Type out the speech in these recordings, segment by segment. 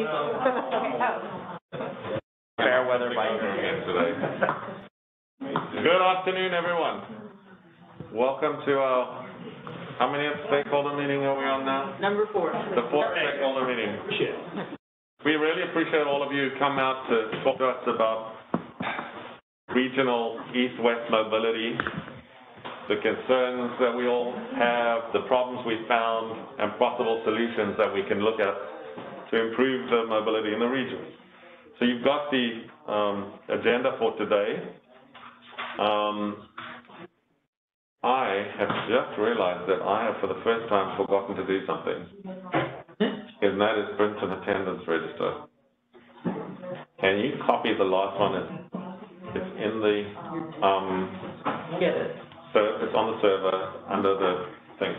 you. Fair weather bike. Again today. Good afternoon, everyone. Welcome to our, how many stakeholder meeting are we on now? Number four. The fourth stakeholder meeting. We really appreciate all of you who come out to talk to us about regional east-west mobility, the concerns that we all have, the problems we found, and possible solutions that we can look at to improve the mobility in the region. So you've got the um, agenda for today. Um, I have just realized that I have, for the first time, forgotten to do something, and that is print an attendance register. Can you copy the last one? It's, it's in the, um, Get it. ser- it's on the server under the thing.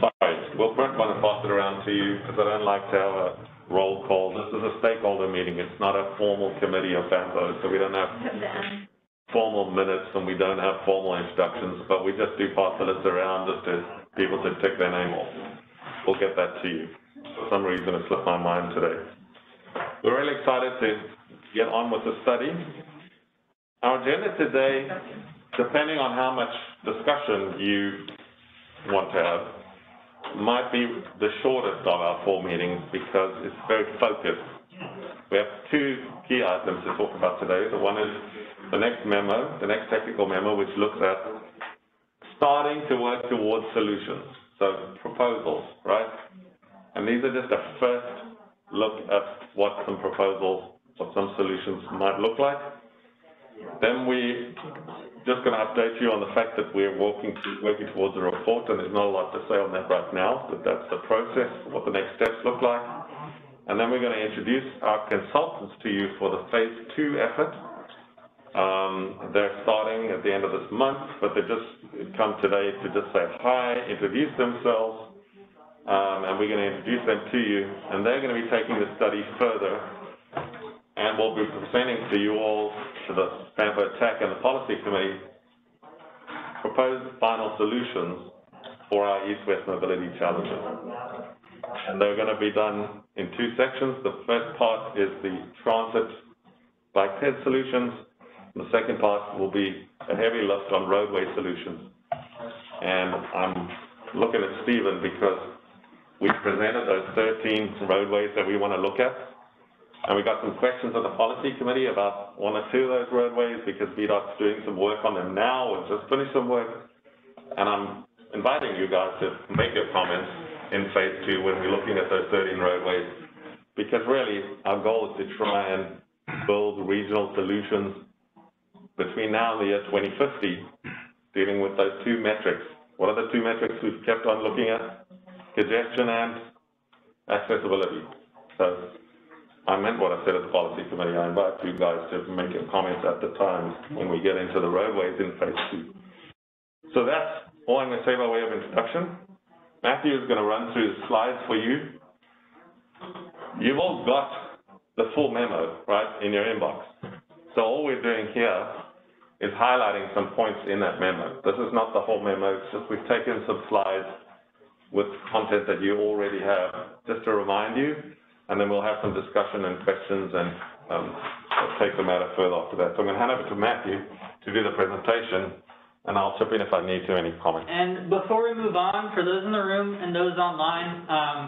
Sorry, we'll print one and pass it around to you, because I don't like to have a roll call. This is a stakeholder meeting. It's not a formal committee of FAMPO, so we don't have formal minutes and we don't have formal introductions, but we just do pass the list around just to people to tick their name off. We'll get that to you. For some reason, it slipped my mind today. We're really excited to get on with the study. Our agenda today, depending on how much discussion you want to have, might be the shortest of our four meetings because it's very focused. We have two key items to talk about today. The one is the next memo, the next technical memo, which looks at starting to work towards solutions, so proposals, right? And these are just a first look at what some proposals, what some solutions might look like. Then we just going to update you on the fact that we're working, working towards a report, and there's not a lot to say on that right now, but that's the process, what the next steps look like. And then we're going to introduce our consultants to you for the phase two effort. Um, they're starting at the end of this month, but they just come today to just say hi, introduce themselves, um, and we're going to introduce them to you, and they're going to be taking the study further, and we'll be presenting to you all, to the Stanford Tech and the Policy Committee, proposed final solutions for our east-west mobility challenges. And they're going to be done in two sections. The first part is the transit bike ped solutions. The second part will be a heavy lift on roadway solutions. And I'm looking at Stephen because we presented those 13 roadways that we want to look at. And we got some questions of the policy committee about one or two of those roadways because VDOT's doing some work on them now and just finished some work. And I'm inviting you guys to make your comments in phase two when we're looking at those 13 roadways. Because really, our goal is to try and build regional solutions between now and the year 2050, dealing with those two metrics. What are the two metrics we've kept on looking at? Congestion and accessibility. So I meant what I said at the policy committee. I invite you guys to make your comments at the time when we get into the roadways in phase two. So that's all I'm going to say by way of introduction. Matthew is going to run through the slides for you. You've all got the full memo, right, in your inbox. So all we're doing here is highlighting some points in that memo. This is not the whole memo, it's just we've taken some slides with content that you already have, just to remind you, and then we'll have some discussion and questions and um, take the matter further after that. So I'm going to hand over to Matthew to do the presentation, and I'll chip in if I need to, any comments. And before we move on, for those in the room and those online, um,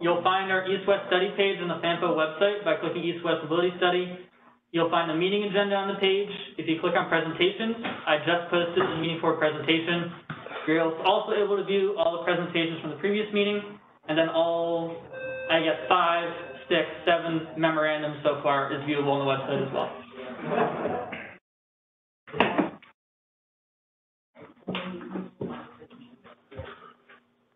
you'll find our East-West study page on the FAMPO website by clicking East-West Mobility Study. You'll find the meeting agenda on the page. If you click on presentations, I just posted a meeting for presentation. You're also able to view all the presentations from the previous meeting, and then all, I guess, five, six, seven memorandums so far is viewable on the website as well.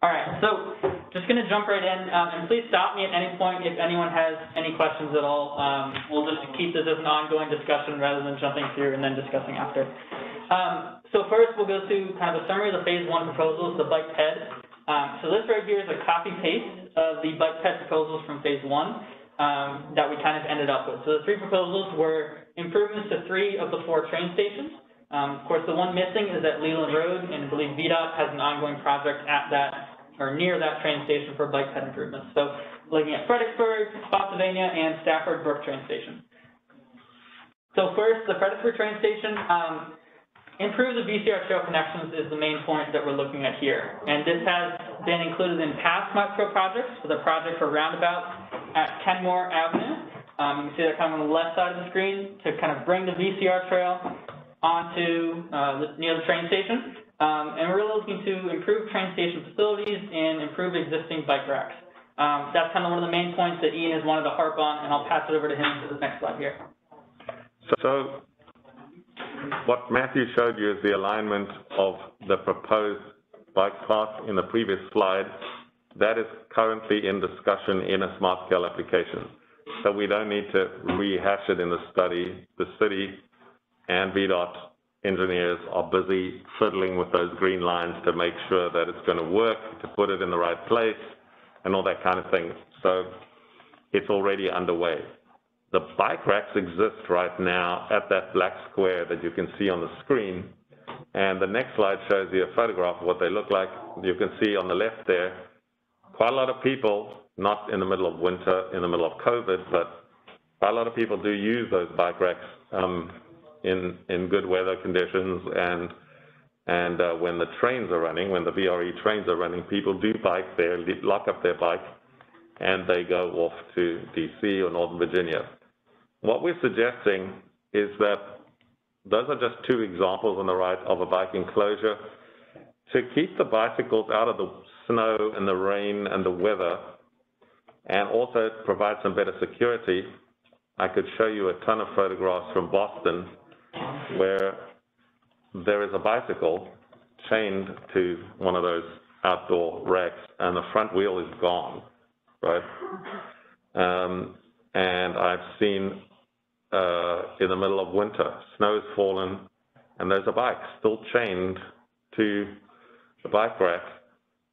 All right, so just going to jump right in, um, and please stop me at any point if anyone has any questions at all. Um, we'll just keep this as an ongoing discussion rather than jumping through and then discussing after. Um, so first, we'll go through kind of a summary of the phase one proposals, the bike ped. Um, so this right here is a copy paste of the bike ped proposals from phase one um, that we kind of ended up with. So the three proposals were improvements to three of the four train stations. Um, of course, the one missing is at Leeland Road, and I believe VDOT has an ongoing project at that or near that train station for bike ped improvements. So looking at Fredericksburg, Spotsylvania, and Stafford Brooke Train Station. So first, the Fredericksburg Train Station, um, improve the VCR trail connections is the main point that we're looking at here. And this has been included in past micro projects for the project for roundabouts at Kenmore Avenue. Um, you can see that kind of on the left side of the screen to kind of bring the VCR trail onto, uh, the, near the train station. Um, and we're looking to improve train station facilities and improve existing bike racks. Um, that's kind of one of the main points that Ian has wanted to harp on, and I'll pass it over to him for the next slide here. So what Matthew showed you is the alignment of the proposed bike path in the previous slide. That is currently in discussion in a smart scale application. So we don't need to rehash it in the study. The city and VDOT engineers are busy fiddling with those green lines to make sure that it's going to work, to put it in the right place, and all that kind of thing. So it's already underway. The bike racks exist right now at that black square that you can see on the screen. And the next slide shows you a photograph of what they look like. You can see on the left there, quite a lot of people, not in the middle of winter, in the middle of COVID, but quite a lot of people do use those bike racks um, in, in good weather conditions and and uh, when the trains are running, when the VRE trains are running, people do bike there, lock up their bike, and they go off to DC or Northern Virginia. What we're suggesting is that those are just two examples on the right of a bike enclosure. To keep the bicycles out of the snow and the rain and the weather, and also provide some better security, I could show you a ton of photographs from Boston where there is a bicycle chained to one of those outdoor racks and the front wheel is gone, right? Um, and I've seen uh, in the middle of winter, snow's fallen, and there's a bike still chained to the bike rack,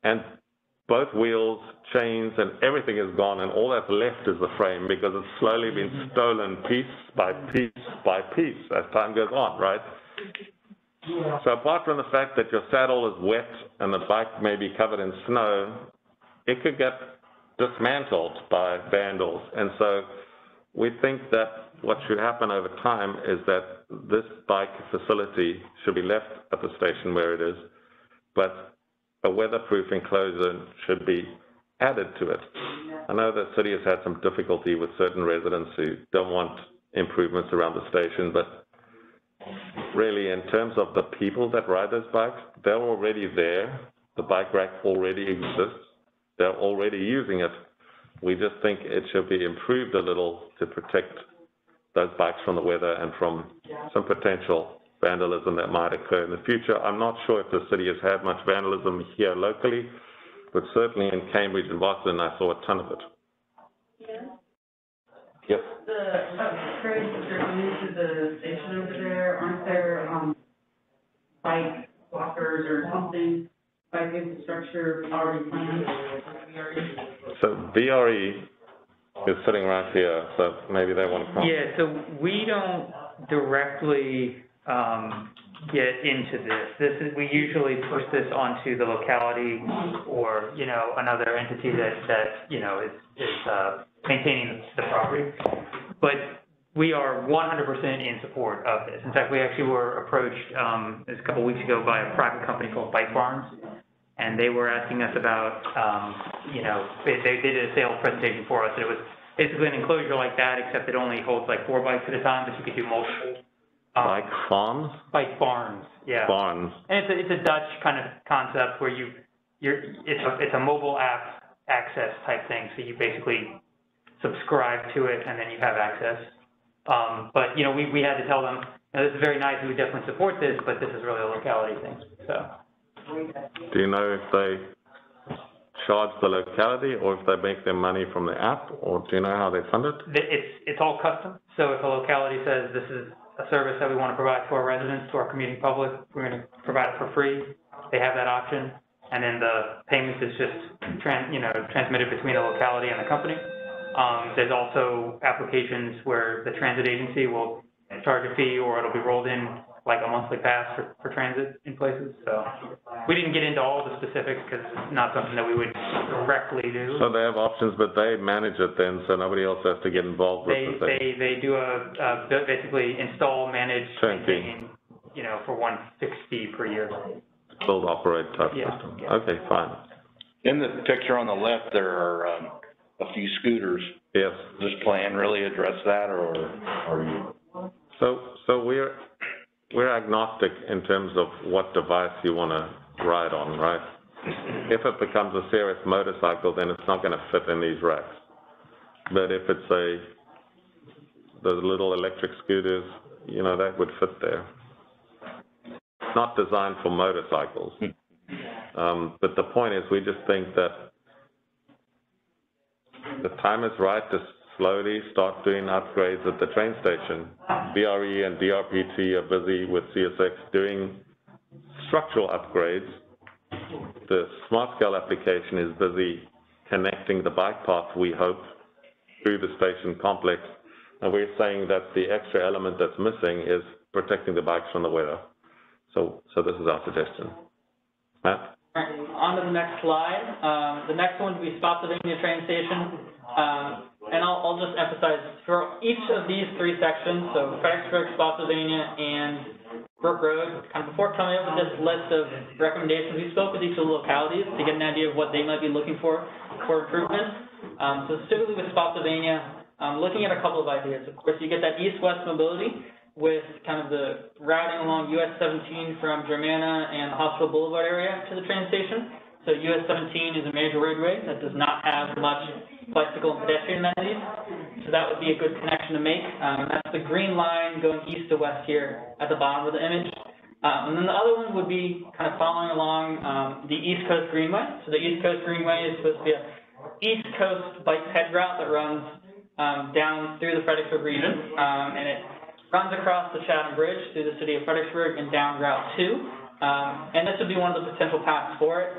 and both wheels, chains, and everything is gone, and all that's left is the frame because it's slowly been stolen piece by piece by piece as time goes on, right? So apart from the fact that your saddle is wet and the bike may be covered in snow, it could get dismantled by vandals. And so we think that what should happen over time is that this bike facility should be left at the station where it is, but a weatherproof enclosure should be added to it. I know the city has had some difficulty with certain residents who don't want improvements around the station, but really in terms of the people that ride those bikes, they're already there. The bike rack already exists. They're already using it. We just think it should be improved a little to protect those bikes from the weather and from some potential vandalism that might occur in the future. I'm not sure if the city has had much vandalism here locally, but certainly in Cambridge and Boston, I saw a ton of it. Yes. The, uh, trains that are going to the station over there, aren't there, um, bike walkers or something, bike infrastructure already planned? So VRE is sitting right here, so maybe they want to come. Yeah, so we don't directly, um, get into this. This is, we usually push this onto the locality or, you know, another entity that, that, you know, is, is, uh, maintaining the property. But we are one hundred percent in support of this. In fact, we actually were approached, um, a couple weeks ago by a private company called Bike Barns. And they were asking us about, um, you know, they, they did a sales presentation for us. and It was basically an enclosure like that, except it only holds like four bikes at a time, but you could do multiple. um, Bike farms, Bike barns, yeah. barns. And it's a, it's a Dutch kind of concept where you, you're, it's a, it's a mobile app access type thing, so you basically subscribe to it and then you have access. Um, but, you know, we, we had to tell them, this is very nice, we definitely support this, but this is really a locality thing, so. Do you know if they charge the locality or if they make their money from the app, or do you know how they fund it? It's, it's all custom, so if a locality says this is a service that we want to provide to our residents, to our commuting public, we're going to provide it for free, they have that option, and then the payment is just tran, you know, transmitted between the locality and the company. Um, there's also applications where the transit agency will charge a fee, or it'll be rolled in like a monthly pass for, for transit in places, so. We didn't get into all the specifics, because it's not something that we would directly do. So they have options, but they manage it then, so nobody else has to get involved with They, the thing. they, they do a, uh, basically install, manage, maintain, you know, for one fixed fee per year. Build, operate type Yeah, system. yeah. Okay, fine. In the picture on the left, there are, um, a few scooters. Yes. Does this plan really address that, or are you? So, so we're, we're agnostic in terms of what device you want to ride on, right? If it becomes a serious motorcycle, then it's not going to fit in these racks. But if it's a, those little electric scooters, you know, that would fit there. It's Not designed for motorcycles. Um, but the point is, we just think that the time is right to slowly start doing upgrades at the train station. VRE and DRPT are busy with CSX doing structural upgrades. The smart scale application is busy connecting the bike path, we hope, through the station complex. And we're saying that the extra element that's missing is protecting the bikes from the weather. So, so this is our suggestion. Matt? On to the next slide. Um, the next one would be Spotsylvania train station. Um, and I'll, I'll just emphasize, for each of these three sections, so Fredericksburg, Spotsylvania, and Brooke Road, kind of before coming up with this list of recommendations, we spoke with each of the localities to get an idea of what they might be looking for, for improvements. Um, so specifically with Spotsylvania, um, looking at a couple of ideas. Of course, you get that east-west mobility with kind of the routing along US seventeen from Germanna and the Hospital Boulevard area to the train station. So US seventeen is a major roadway that does not have much bicycle and pedestrian amenities. So that would be a good connection to make. Um, that's the green line going east to west here at the bottom of the image. Um, and then the other one would be kind of following along, um, the East Coast Greenway. So the East Coast Greenway is supposed to be a East Coast bike head route that runs, um, down through the Fredericksburg region. Um, and it runs across the Chatham Bridge through the city of Fredericksburg and down Route 2. Um, and this would be one of the potential paths for it,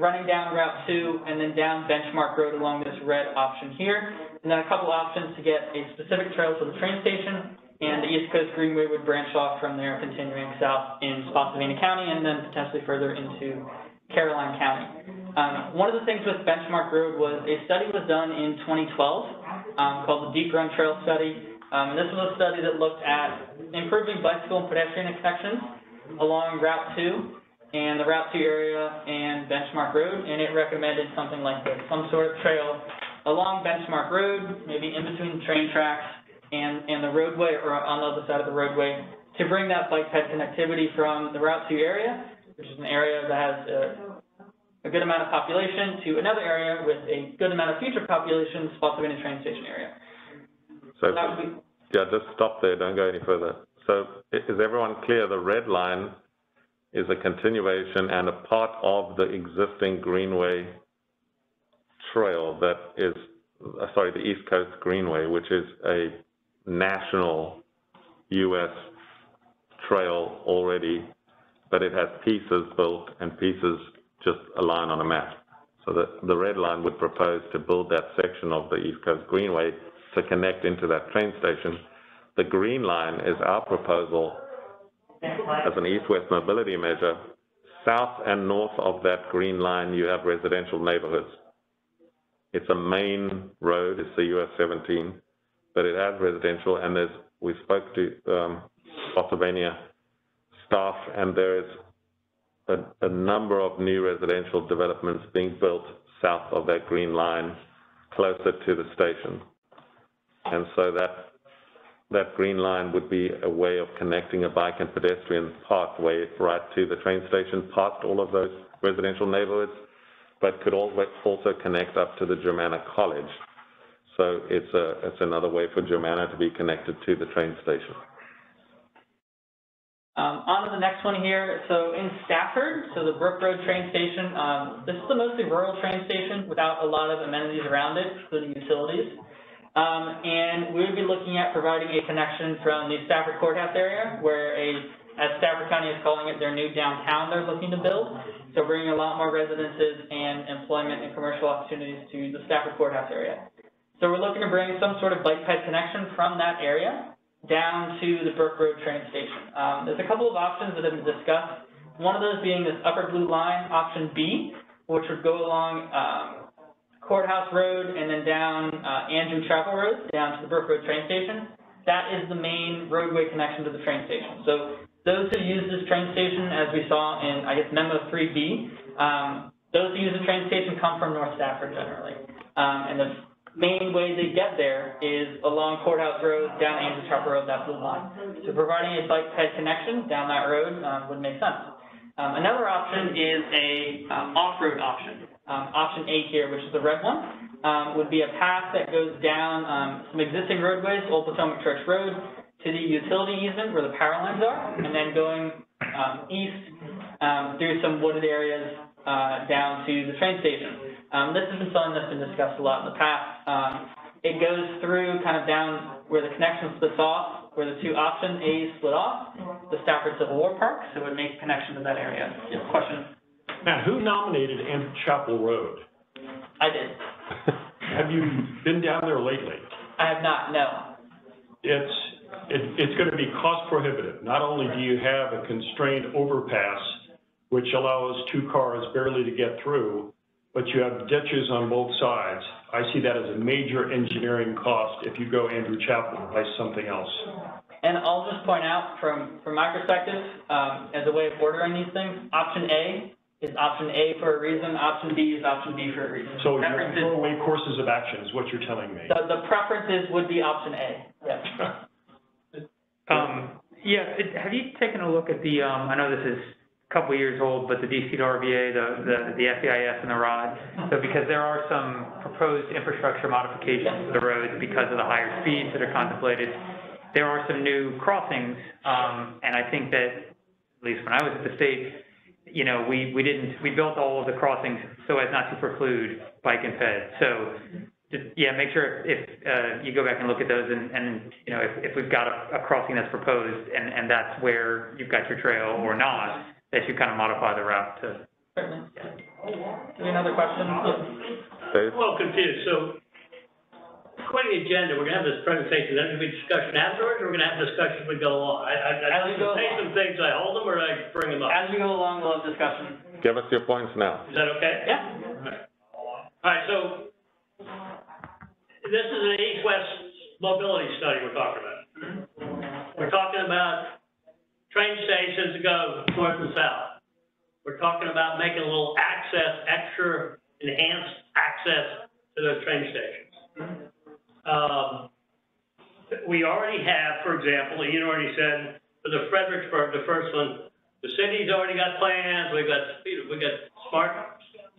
running down Route 2 and then down Benchmark Road along this red option here. And then a couple options to get a specific trail to the train station, and the East Coast Greenway would branch off from there, continuing south in Spotsylvania County and then potentially further into Caroline County. Um, one of the things with Benchmark Road was a study was done in 2012 um, called the Deep Run Trail Study. Um, this was a study that looked at improving bicycle and pedestrian connections along Route 2 and the Route 2 area and Benchmark Road, and it recommended something like this, some sort of trail along Benchmark Road, maybe in between the train tracks and, and the roadway or on the other side of the roadway to bring that bike ped connectivity from the Route 2 area, which is an area that has a, a good amount of population, to another area with a good amount of future population, Spotsylvania train station area. So, yeah, just stop there, don't go any further. So is everyone clear? The red line is a continuation and a part of the existing Greenway trail that is, uh, sorry, the East Coast Greenway, which is a national US trail already, but it has pieces built and pieces just align on a map. So the, the red line would propose to build that section of the East Coast Greenway to connect into that train station. The green line is our proposal as an east-west mobility measure. South and north of that green line, you have residential neighborhoods. It's a main road, it's the US seventeen, but it has residential, and there's, we spoke to, um, Spotsylvania staff, and there is a, a number of new residential developments being built south of that green line, closer to the station. And so that, that green line would be a way of connecting a bike and pedestrian pathway right to the train station, past all of those residential neighborhoods, but could also connect up to the Germanna College. So it's a, it's another way for Germanna to be connected to the train station. Um, on to the next one here. So in Stafford, so the Brooke Road train station, um, this is a mostly rural train station without a lot of amenities around it, including utilities. Um, and we would be looking at providing a connection from the Stafford Courthouse area, where a, as Stafford County is calling it, their new downtown they're looking to build. So bringing a lot more residences and employment and commercial opportunities to the Stafford Courthouse area. So we're looking to bring some sort of bike ped connection from that area down to the Brooke Road train station. Um, there's a couple of options that have been discussed. One of those being this upper blue line, option B, which would go along, um, Courthouse Road and then down, uh, Andrew Chapel Road, down to the Brooke Road train station. That is the main roadway connection to the train station. So those who use this train station, as we saw in, I guess, memo three B, um, those who use the train station come from North Stafford generally. Um, and the main way they get there is along Courthouse Road, down Andrew Chapel Road, that blue line. So providing a bike ped connection down that road, um, would make sense. Um, another option is a, um, off-road option. Um, option A here, which is the red one, um, would be a path that goes down, um, some existing roadways, Old Potomac Church Road, to the utility easement where the power lines are, and then going, um, east, um, through some wooded areas, uh, down to the train station. Um, this has been something that's been discussed a lot in the past. Um, it goes through kind of down where the connection splits off, where the two option A's split off, the Stafford Civil War Park, so it would make connection to that area. Yes, question? Now, who nominated Andrew Chapel Road? I did. Have you been down there lately? I have not, no. It's, it, it's gonna be cost prohibitive. Not only do you have a constrained overpass, which allows two cars barely to get through, but you have ditches on both sides. I see that as a major engineering cost if you go Andrew Chapel by something else. And I'll just point out from, from my perspective, um, as a way of ordering these things, option A is option A for a reason, option B is option B for a reason. So you're Preference is- throwing away courses of action is what you're telling me. The, the preferences would be option A, yes. Um, yeah, it, have you taken a look at the, um, I know this is a couple of years old, but the DC to RVA, the, the, the FEIS and the ROD? So because there are some proposed infrastructure modifications to the roads because of the higher speeds that are contemplated, there are some new crossings, um, and I think that, at least when I was at the state, you know, we, we didn't, we built all of the crossings so as not to preclude bike and ped. So just, yeah, make sure if, uh, you go back and look at those and, and, you know, if, if we've got a, a crossing that's proposed and, and that's where you've got your trail or not, that you kind of modify the route to, Certainly. Any other questions? Dave? I'm a little confused, so according to the agenda, we're gonna have this presentation, then there'll be discussion afterwards, or we're gonna have discussion as we go along? I, I, As we I go say along. some things, I hold them, or I bring them up? As we go along, we'll have discussion. Give us your points now. Is that okay? Yeah. All right, so this is an east-west mobility study we're talking about. We're talking about train stations that go north and south. We're talking about making a little access, extra enhanced access to those train stations. Um, we already have, for example, Ian already said, for the Fredericksburg, the first one, the city's already got plans, we've got, we got smart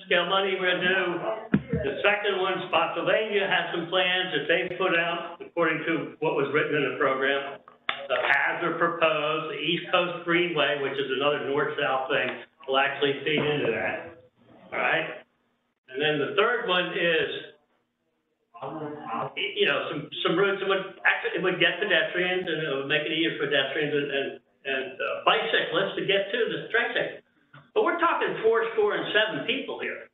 scale money we're gonna. The second one, Spotsylvania has some plans that they've put out according to what was written in the program. The paths are proposed, the East Coast Greenway, which is another north-south thing, will actually feed into that, all right? And then the third one is, you know, some, some routes that would, actually, it would get pedestrians and it would make it easier for pedestrians and, and, and uh, bicyclists to get to the train. But we're talking four score and seven people here.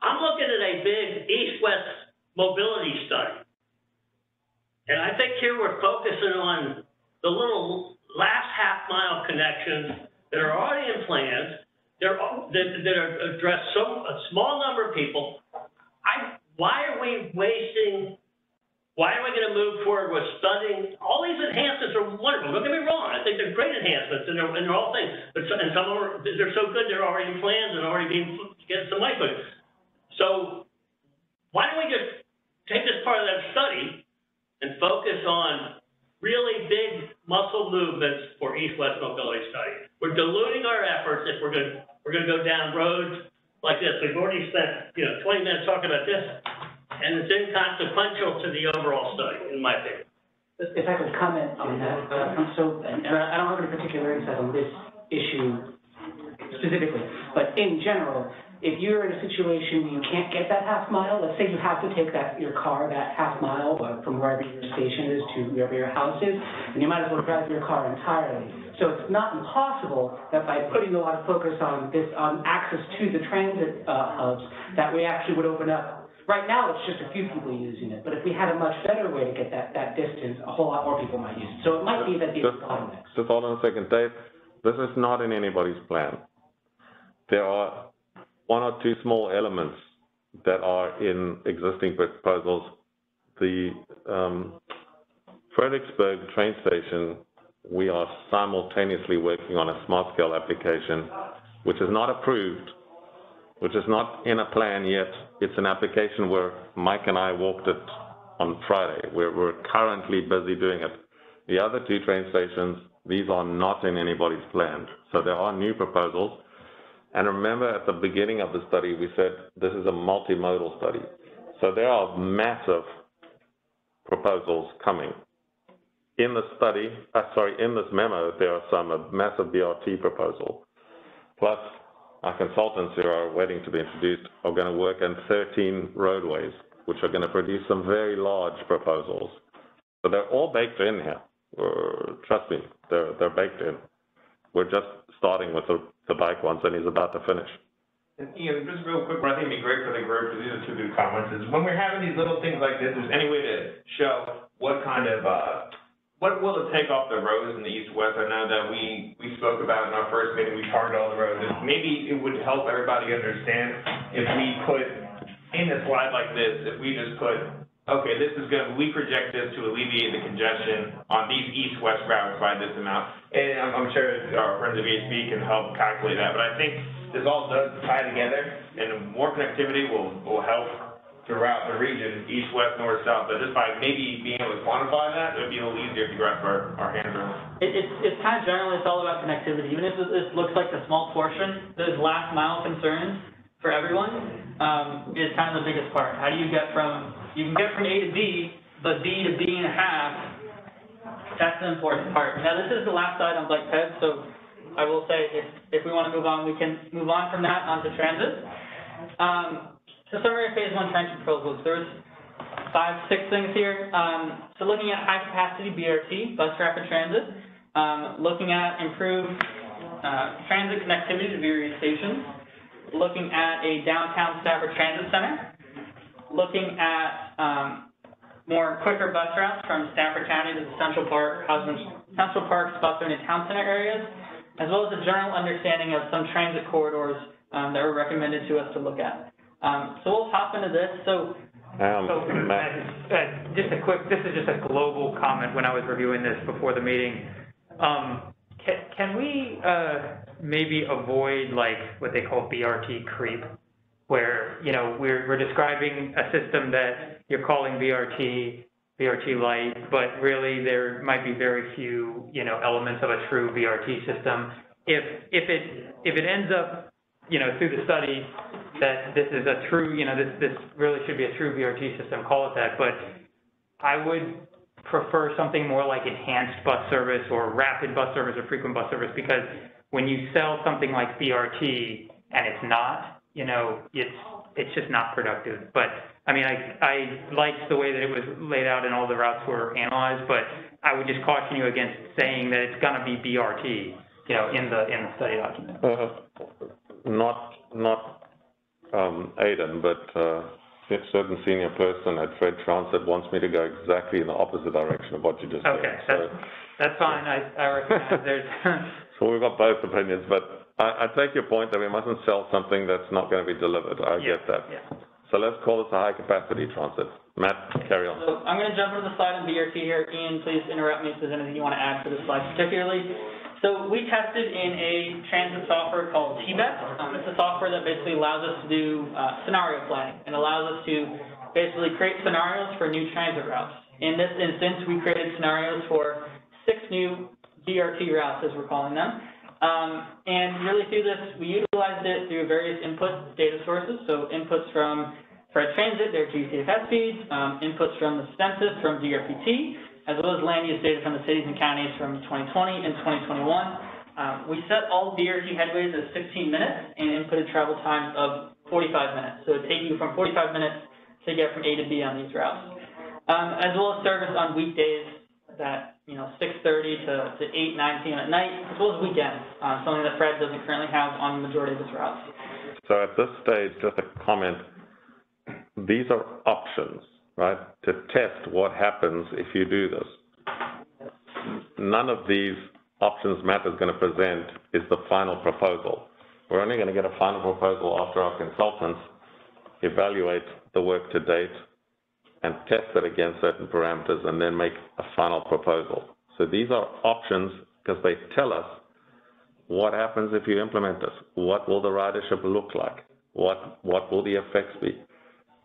I'm looking at a big east-west mobility study. And I think here we're focusing on the little last half-mile connections that are already in plans, they're, that, that are address so, a small number of people. I, why are we wasting, why are we gonna move forward with studying, all these enhancements are wonderful, don't get me wrong, I think they're great enhancements, and they're, and they're all things, but some, and some of them are, they're so good, they're already plans and already being, getting some put. So, why don't we just take this part of that study and focus on really big muscle movements for east-west mobility study? We're diluting our efforts if we're gonna, we're gonna go down roads like this. We've already spent, you know, twenty minutes talking about this, and it's inconsequential to the overall study, in my opinion. If I could comment on that, uh, I'm so, and I I don't have any particular insight on this issue specifically, but in general, if you're in a situation where you can't get that half mile, let's say you have to take that, your car that half mile uh, from wherever your station is to wherever your house is, and you might as well drive your car entirely. So it's not impossible that by putting a lot of focus on this, on access to the transit uh, hubs, that we actually would open up Right now, it's just a few people using it, but if we had a much better way to get that, that distance, a whole lot more people might use it. So it might be that these are Just- bottlenecks. Just hold on a second, Dave. This is not in anybody's plan. There are one or two small elements that are in existing proposals. The, um, Fredericksburg train station, we are simultaneously working on a smart scale application, which is not approved, which is not in a plan yet. It's an application where Mike and I walked it on Friday. We're, we're currently busy doing it. The other two train stations, these are not in anybody's plan. So there are new proposals. And remember, at the beginning of the study, we said this is a multimodal study. So there are massive proposals coming. In the study, uh, sorry, in this memo, there are some, massive BRT proposal. Plus, our consultants who are waiting to be introduced are going to work on 13 roadways, which are going to produce some very large proposals. So they're all baked in here. Uh, Trust me, they're, they're baked in. We're just starting with the, the bike ones, and he's about to finish. And, know, just real quick, I think would be great for the group, because these are two good comments, is when we're having these little things like this, is any way to show what kind of, uh, what will it take off the roads in the east-west? I know that we, we spoke about in our first meeting, we targeted all the roads, maybe it would help everybody understand if we put, in a slide like this, if we just put, okay, this is gonna, we project this to alleviate the congestion on these east-west routes by this amount. And I'm, I'm sure our friends at VHB can help calculate that, but I think this all does tie together, and more connectivity will, will help throughout the region, east, west, north, south, but just by maybe being able to quantify that, it would be a little easier to grasp our, our hands around. It, it's, it's kind of generally, it's all about connectivity, even if this looks like a small portion, those last mile concerns for everyone, um, is kind of the biggest part. How do you get from, you can get from A to B, but B to B and a half, that's the important part. Now, this is the last item, like Ted, so I will say, if, if we want to move on, we can move on from that onto transit. Um, so summary of phase one transit proposals, there's five, six things here. Um, so looking at high-capacity BRT, bus rapid transit, um, looking at improved, uh, transit connectivity to various stations, looking at a downtown Stafford Transit Center, looking at, um, more quicker bus routes from Stafford County to the Central Park, Husband, Central Park, and Town Center areas, as well as a general understanding of some transit corridors, um, that were recommended to us to look at. Um, so we'll hop into this. So Um, So, Matt, uh, just a quick, this is just a global comment when I was reviewing this before the meeting. Um, can, can we, uh, maybe avoid like what they call BRT creep? Where, you know, we're, we're describing a system that you're calling BRT, BRT light, but really there might be very few, you know, elements of a true BRT system. If, if it, if it ends up, you know, through the study, that this is a true, you know, this, this really should be a true BRT system, call it that, but I would prefer something more like enhanced bus service or rapid bus service or frequent bus service, because when you sell something like BRT and it's not, you know, it's, it's just not productive. But, I mean, I, I liked the way that it was laid out and all the routes were analyzed, but I would just caution you against saying that it's gonna be BRT, you know, in the, in the study document. uh, not, not, um, Aidan, but, uh, a certain senior person at Fred Transit wants me to go exactly in the opposite direction of what you just said. Okay, So- that's, that's fine, I, I recognize there's, So we've got both opinions, but I, I take your point that we mustn't sell something that's not gonna be delivered. I get that. yeah. So let's call this a high-capacity transit. Matt, carry on. So I'm gonna jump into the slide on BRT here. Ian, please interrupt me if there's anything you wanna add to this slide particularly. So we tested in a transit software called TBEST. Um, it's a software that basically allows us to do, uh, scenario planning and allows us to basically create scenarios for new transit routes. In this instance, we created scenarios for six new BRT routes, as we're calling them. Um, and really through this, we utilized it through various input data sources, so inputs from Fred Transit, their GTFS feeds, um, inputs from the census, from DRPT, as well as land use data from the cities and counties from 2020 and 2021. Um, we set all BRT headways as 16 minutes and inputted travel times of 45 minutes. So it'd take you from 45 minutes to get from A to B on these routes. Um, as well as service on weekdays that, you know, 6:30 to, to 8, 9 p.m. at night, as well as weekends, uh, something that Fred doesn't currently have on the majority of his routes. So at this stage, just a comment. these are options, right? To test what happens if you do this. None of these options Matt is gonna present is the final proposal. We're only gonna get a final proposal after our consultants evaluate the work to date and test it against certain parameters and then make a final proposal. So these are options because they tell us what happens if you implement this? What will the ridership look like? What, what will the effects be?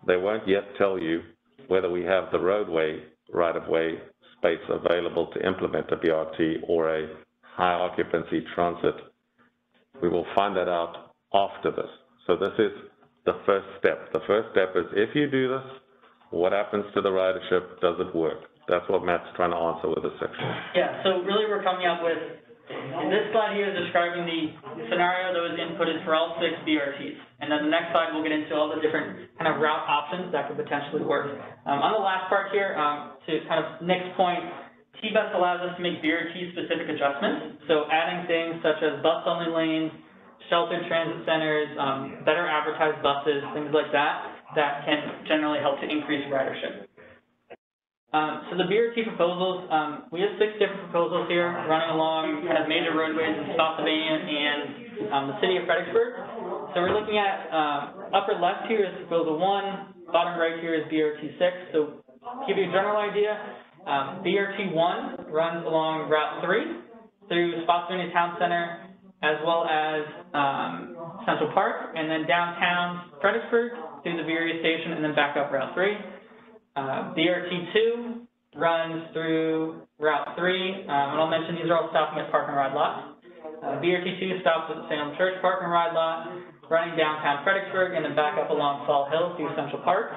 They won't yet tell you whether we have the roadway right-of-way space available to implement a BRT or a high occupancy transit. We will find that out after this. So this is the first step. The first step is if you do this, what happens to the ridership? Does it work? That's what Matt's trying to answer with this section. Yeah, so really we're coming up with, this slide here is describing the scenario that was inputted for all six BRTs. And then the next slide, we'll get into all the different kind of route options that could potentially work. Um, on the last part here, um, to kind of Nick's point, TBEST allows us to make BRT-specific adjustments. So adding things such as bus-only lanes, sheltered transit centers, um, better advertised buses, things like that, that can generally help to increase ridership. Um, so the BRT proposals, um, we have six different proposals here running along kind of major roadways in South Spotsylvania and um, the city of Fredericksburg. So we're looking at um, upper left here is proposal one, bottom right here is BRT six. So give you a general idea, um, BRT one runs along Route three through Spotsylvania Town Center as well as um, Central Park, and then downtown Fredericksburg through the Berea Station and then back up Route three. Uh, BRT two runs through Route three, um, and I'll mention these are all stopping at park and ride lots. Uh, BRT two stops at the Salem Church Park and Ride Lot, running downtown Fredericksburg, and then back up along Fall Hill through Central Park.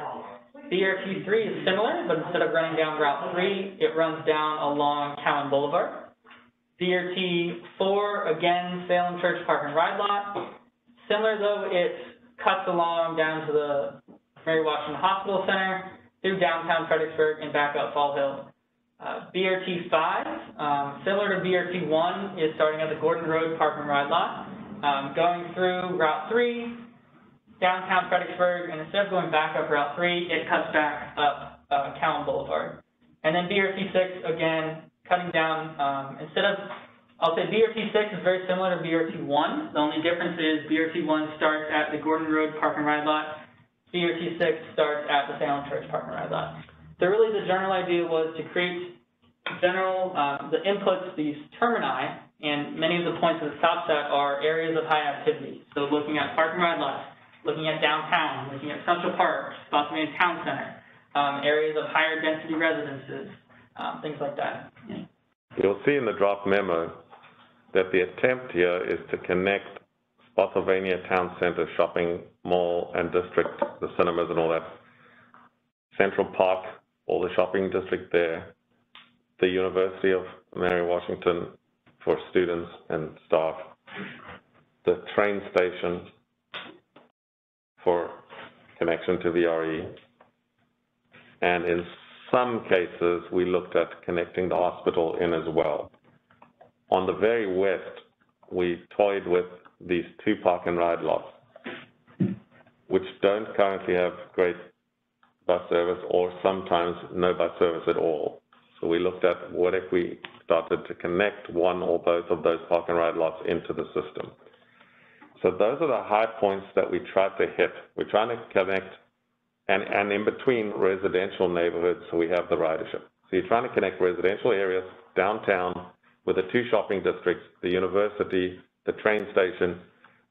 BRT three is similar, but instead of running down Route three, it runs down along Cowan Boulevard. BRT four, again, Salem Church Park and Ride Lot. Similar though, it cuts along down to the Mary Washington Hospital Center, through downtown Fredericksburg and back up Fall Hill. Uh, BRT five, um, similar to BRT one, is starting at the Gordon Road Park and Ride Lot, um, going through Route three, downtown Fredericksburg, and instead of going back up Route three, it cuts back up, uh, Cowan Boulevard. And then BRT six, again, cutting down, um, instead of, I'll say BRT six is very similar to BRT one. The only difference is BRT one starts at the Gordon Road Park and Ride Lot, BRT six starts at the Salem Church Park and Ride Lot. So really the general idea was to create general, um, the inputs, these termini, and many of the points of the stop set are areas of high activity. So looking at park and ride lots, looking at downtown, looking at Central Park, Spotsylvania Town Center, um, areas of higher density residences, um, things like that. You'll see in the draft memo that the attempt here is to connect Spotsylvania Town Center Shopping Mall and District, the cinemas and all that, Central Park, all the shopping district there, the University of Mary Washington for students and staff, the train station for connection to VRE, and in some cases, we looked at connecting the hospital in as well. On the very west, we toyed with these two park and ride lots, which don't currently have great bus service or sometimes no bus service at all. So we looked at what if we started to connect one or both of those park and ride lots into the system. So those are the high points that we tried to hit. We're trying to connect and, and in between residential neighborhoods, so we have the ridership. So you're trying to connect residential areas downtown with the two shopping districts, the university, the train station,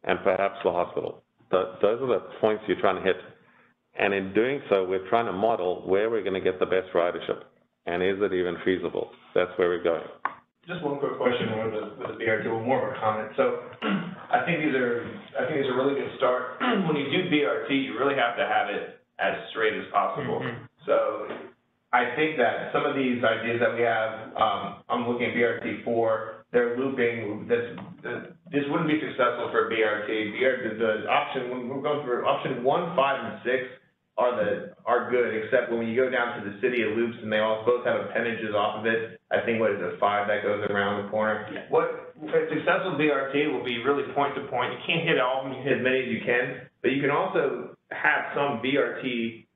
and perhaps the hospital. The, those are the points you're trying to hit. And in doing so, we're trying to model where we're going to get the best ridership. And is it even feasible? That's where we're going. Just one quick question with the, with the BRT, well, more of a comment. So I think these are, I think these are a really good start. When you do BRT, you really have to have it as straight as possible. Mm-hmm. So I think that some of these ideas that we have, um, I'm looking at BRT four, they're looping, this, this wouldn't be successful for BRT. BRT, the option, when we're going through, option one, five, and six are the, are good, except when you go down to the city of loops and they all both have appendages off of it, I think what is it, five that goes around the corner? What, a successful BRT will be really point to point. You can't hit all of them, you can hit as many as you can, but you can also have some BRT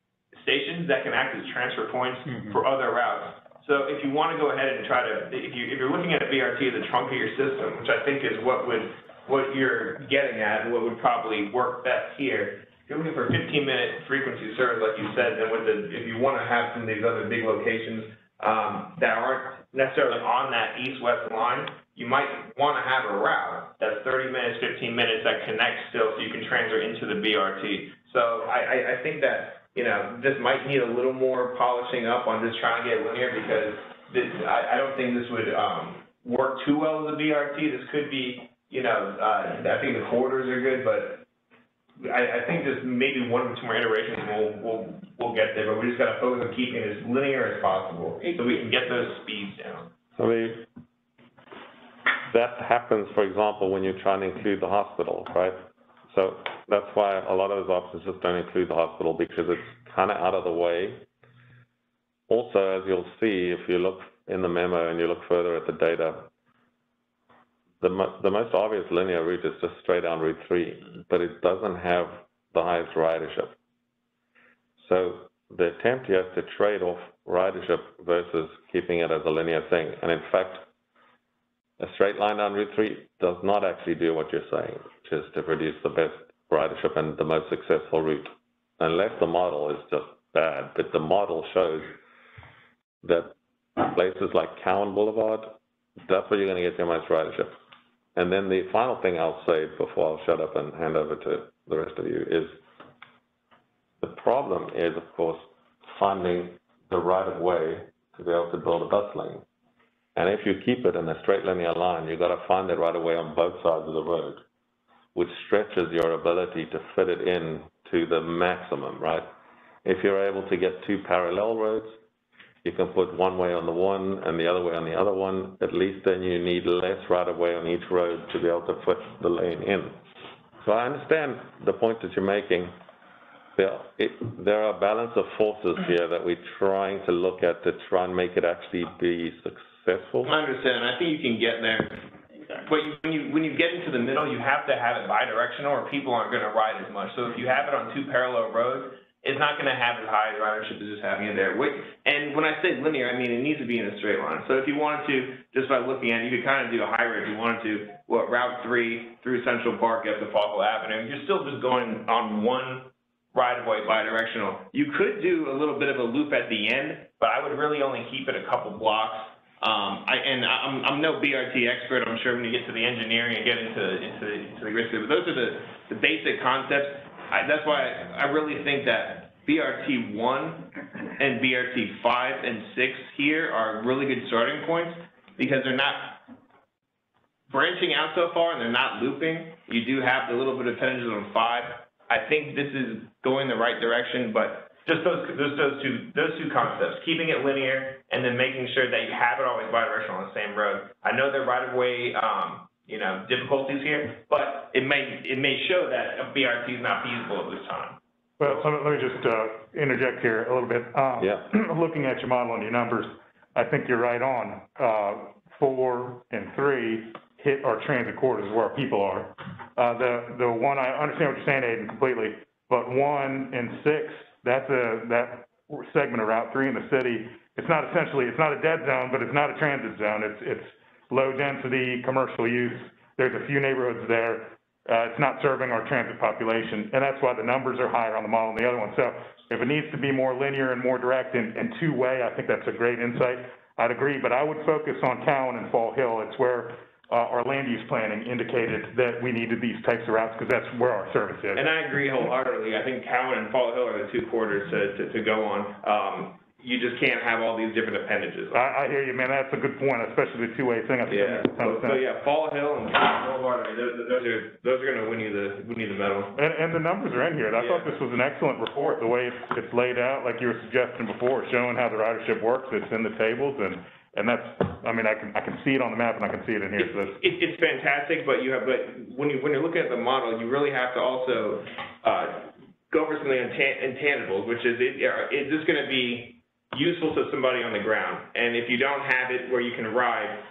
stations that can act as transfer points Mhm. for other routes. So if you wanna go ahead and try to, if you, if you're looking at a BRT as a trunk of your system, which I think is what would, what you're getting at, and what would probably work best here, if you're looking for fifteen minute frequency service, like you said, then with the, if you wanna have some of these other big locations, um, that aren't necessarily on that east-west line, you might wanna have a route that's thirty minutes, fifteen minutes that connects still, so you can transfer into the BRT. So I, I, I think that, you know, this might need a little more polishing up on just trying to get linear, because this, I, I don't think this would, um, work too well as a BRT. This could be, you know, uh, I think the corridors are good, but I, I think just maybe one or two more iterations, we'll, we'll, we'll get there, but we just gotta focus on keeping it as linear as possible, so we can get those speeds down. I mean, that happens, for example, when you're trying to include the hospital, right? So that's why a lot of those options just don't include the hospital because it's kind of out of the way. Also, as you'll see, if you look in the memo and you look further at the data, the mo- the most obvious linear route is just straight down Route three, but it doesn't have the highest ridership. So the attempt here is to trade off ridership versus keeping it as a linear thing. And in fact, a straight line down Route three does not actually do what you're saying, which is to produce the best ridership and the most successful route. Unless the model is just bad, but the model shows that places like Cowan Boulevard, that's where you're gonna get your most ridership. And then the final thing I'll say before I'll shut up and hand over to the rest of you is the problem is, of course, finding the right of way to be able to build a bus lane. And if you keep it in a straight linear line, you've got to find that right of way on both sides of the road, which stretches your ability to fit it in to the maximum, right? If you're able to get two parallel roads, you can put one way on the one and the other way on the other one. At least then you need less right of way on each road to be able to fit the lane in. So I understand the point that you're making. There, it, there are balance of forces here that we're trying to look at to try and make it actually be successful. I understand, I think you can get there, but you, when you, when you get into the middle, you have to have it bi-directional, or people aren't gonna ride as much. So if you have it on two parallel roads, it's not gonna have as high ridership as just having it there. And when I say linear, I mean it needs to be in a straight line. So if you wanted to, just by looking at it, you could kind of do a hybrid. If you wanted to, what, Route three through Central Park up to Fauquier Avenue, you're still just going on one right-of-way bi-directional. You could do a little bit of a loop at the end, but I would really only keep it a couple blocks. Um, I, and I- I'm, I'm no BRT expert, I'm sure when you get to the engineering and get into, into, the- into the risk but those are the, the basic concepts. I, that's why I really think that BRT one and BRT five and six here are really good starting points, because they're not branching out so far and they're not looping. You do have the little bit of tangents on five. I think this is going the right direction, but just those, those, those two, those two concepts, keeping it linear and then making sure that you have it always bi-directional on the same road. I know there are right-of-way, um, you know, difficulties here, but it may, it may show that a BRT is not feasible at this time. Well, let me, let me just, uh, interject here a little bit. Um, Yeah. Looking at your model and your numbers, I think you're right on. Uh, four and three hit our transit corridors where our people are. Uh, the, the one, I understand what you're saying, Aiden, completely, but one and six, that's a, that segment of Route three in the city, it's not essentially, it's not a dead zone, but it's not a transit zone. It's, it's low-density, commercial use. There's a few neighborhoods there. Uh, it's not serving our transit population, and that's why the numbers are higher on the model than the other one. So if it needs to be more linear and more direct and, and two-way, I think that's a great insight. I'd agree, but I would focus on Cowan and Fall Hill. It's where, our land use planning indicated that we needed these types of routes, because that's where our service is. And I agree wholeheartedly. I think Cowan and Fall Hill are the two corridors to, to, to go on. Um, you just can't have all these different appendages. I, I hear you, man. That's a good point, especially the two-way thing. I think Yeah, that makes a ton so, so yeah, Fall Hill and Boulevard, I mean, those, those are, those are gonna win you the, win you the medal. And, and the numbers are in here. I thought this was an excellent report, the way it's, it's laid out, like you were suggesting before, showing how the ridership works. It's in the tables, and, and that's, I mean, I can, I can see it on the map, and I can see it in here, so that's, It, it's fantastic, but you have, but when you, when you're looking at the model, you really have to also, uh, go over some of the intan- intangibles, which is, it, are- is this gonna be useful to somebody on the ground? And if you don't have it where you can ride,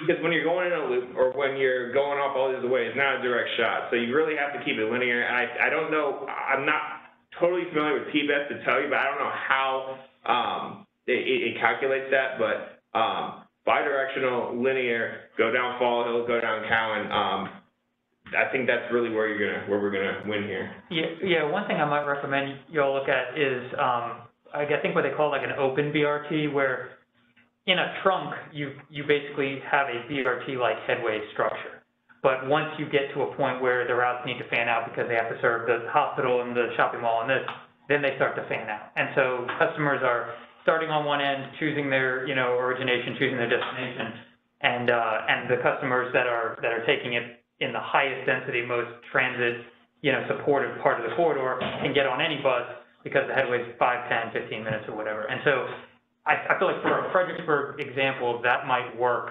because when you're going in a loop, or when you're going off all the other way, it's not a direct shot, so you really have to keep it linear, and I, I don't know, I'm not totally familiar with TBEST to tell you, but I don't know how, um, it, it, calculates that, but, um, bidirectional, linear, go down Fall Hill, go down Cowan, um, I think that's really where you're gonna, where we're gonna win here. Yeah, yeah, one thing I might recommend you all look at is, um, I think what they call like an open BRT, where in a trunk, you, you basically have a BRT-like headway structure. But once you get to a point where the routes need to fan out because they have to serve the hospital and the shopping mall and this, then they start to fan out. And so customers are starting on one end, choosing their, you know, origination, choosing their destination. And, uh, and the customers that are, that are taking it in the highest density, most transit, you know, supportive part of the corridor can get on any bus because the headway's five, 10, 15 minutes or whatever. And so I, I feel like for a Fredericksburg example, that might work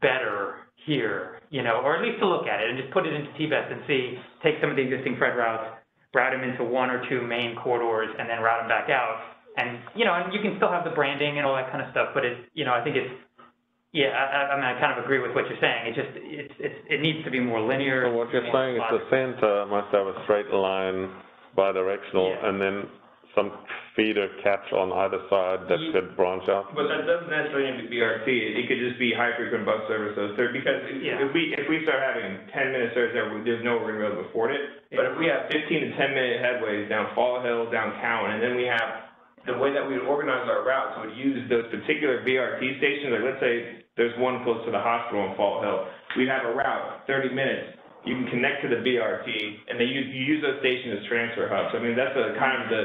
better here, you know, or at least to look at it and just put it into TBEST and see, take some of the existing Fred routes, route them into one or two main corridors and then route them back out. And, you know, and you can still have the branding and all that kind of stuff, but it, you know, I think it's, yeah, I, I- I mean, I kind of agree with what you're saying. It just, it's, it's, it needs to be more linear. So what you're saying is the center must have a straight line, bidirectional, Yeah. and then some feeder catch on either side that Ye- could branch out? But that doesn't necessarily need to be BRT, it could just be high-frequent bus service, those there, because if- Yeah. if we, if we start having ten-minute service there, there's no way we're gonna be able to afford it. But if we have fifteen to ten-minute headways down Fall Hill, down Cowan, and then we have, the way that we would organize our routes would use those particular BRT stations, like, let's say there's one close to the hospital in Fall Hill. We have a route, thirty minutes, you can connect to the BRT, and then use, you use those stations as transfer hubs. I mean, that's a kind of the,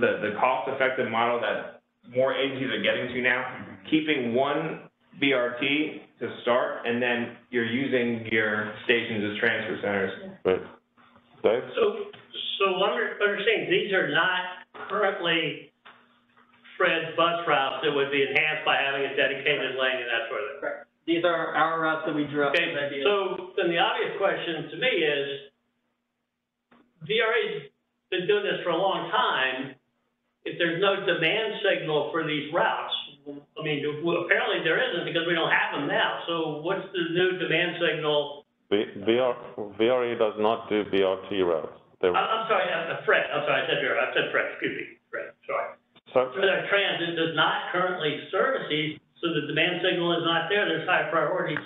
the, the cost-effective model that more agencies are getting to now. Keeping one BRT to start, and then you're using your stations as transfer centers. Right. Dave? So, so under, understand, these are not currently Fred bus routes that would be enhanced by having a dedicated lane and that sort of thing. Correct. These are our routes that we drew up as Okay, ideas. so then the obvious question to me is, VRA's been doing this for a long time. If there's no demand signal for these routes, I mean, apparently there isn't because we don't have them now. So what's the new demand signal? V- VR, VRE does not do BRT routes. They're, I'm, I'm sorry, uh, Fred, I'm sorry, I said VRA, I said Fred, excuse me, Fred, sorry. So, Fred Transit does not currently service these, so the demand signal is not there. There's high priorities.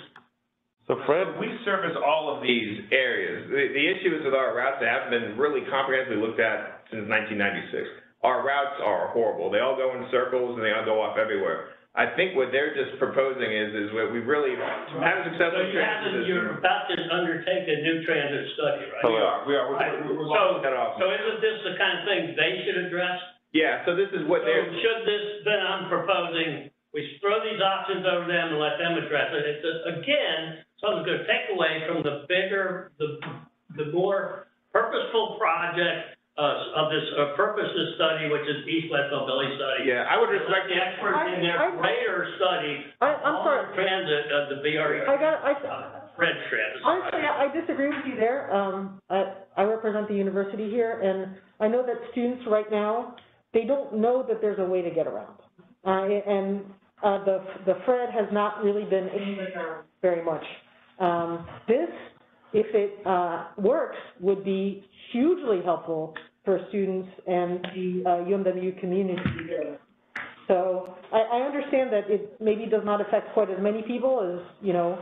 so Fred, We service all of these areas. The, the issue is with our routes, they haven't been really comprehensively looked at since nineteen ninety-six. Our routes are horrible. They all go in circles and they all go off everywhere. I think what they're just proposing is, is what we really, to have a So successful you have transit to, you're system. about to undertake a new transit study, right? We are, we are, Right. we're, we're, we're So, locking that off. so isn't this the kind of thing they should address? Yeah, so this is what So they're, should this, then I'm proposing, we throw these options over them and let them address it. It's, a- again, something's gonna take away from the bigger, the, the more purposeful project, uh, of this, uh, purpose of study, which is east-west mobility study. yeah, I would Let respect the experts in their I- I- greater study, I, I'm on sorry, transit, of the BRE, I got, I, uh, Fred transit. honestly, I I disagree with you there. Um, I, I represent the university here, and I know that students right now, they don't know that there's a way to get around. Uh, and, uh, the, the Fred has not really been very much. Um, this, if it, uh, works, would be hugely helpful for students and the, uh, UMW community. So, I, I understand that it maybe does not affect quite as many people as, you know,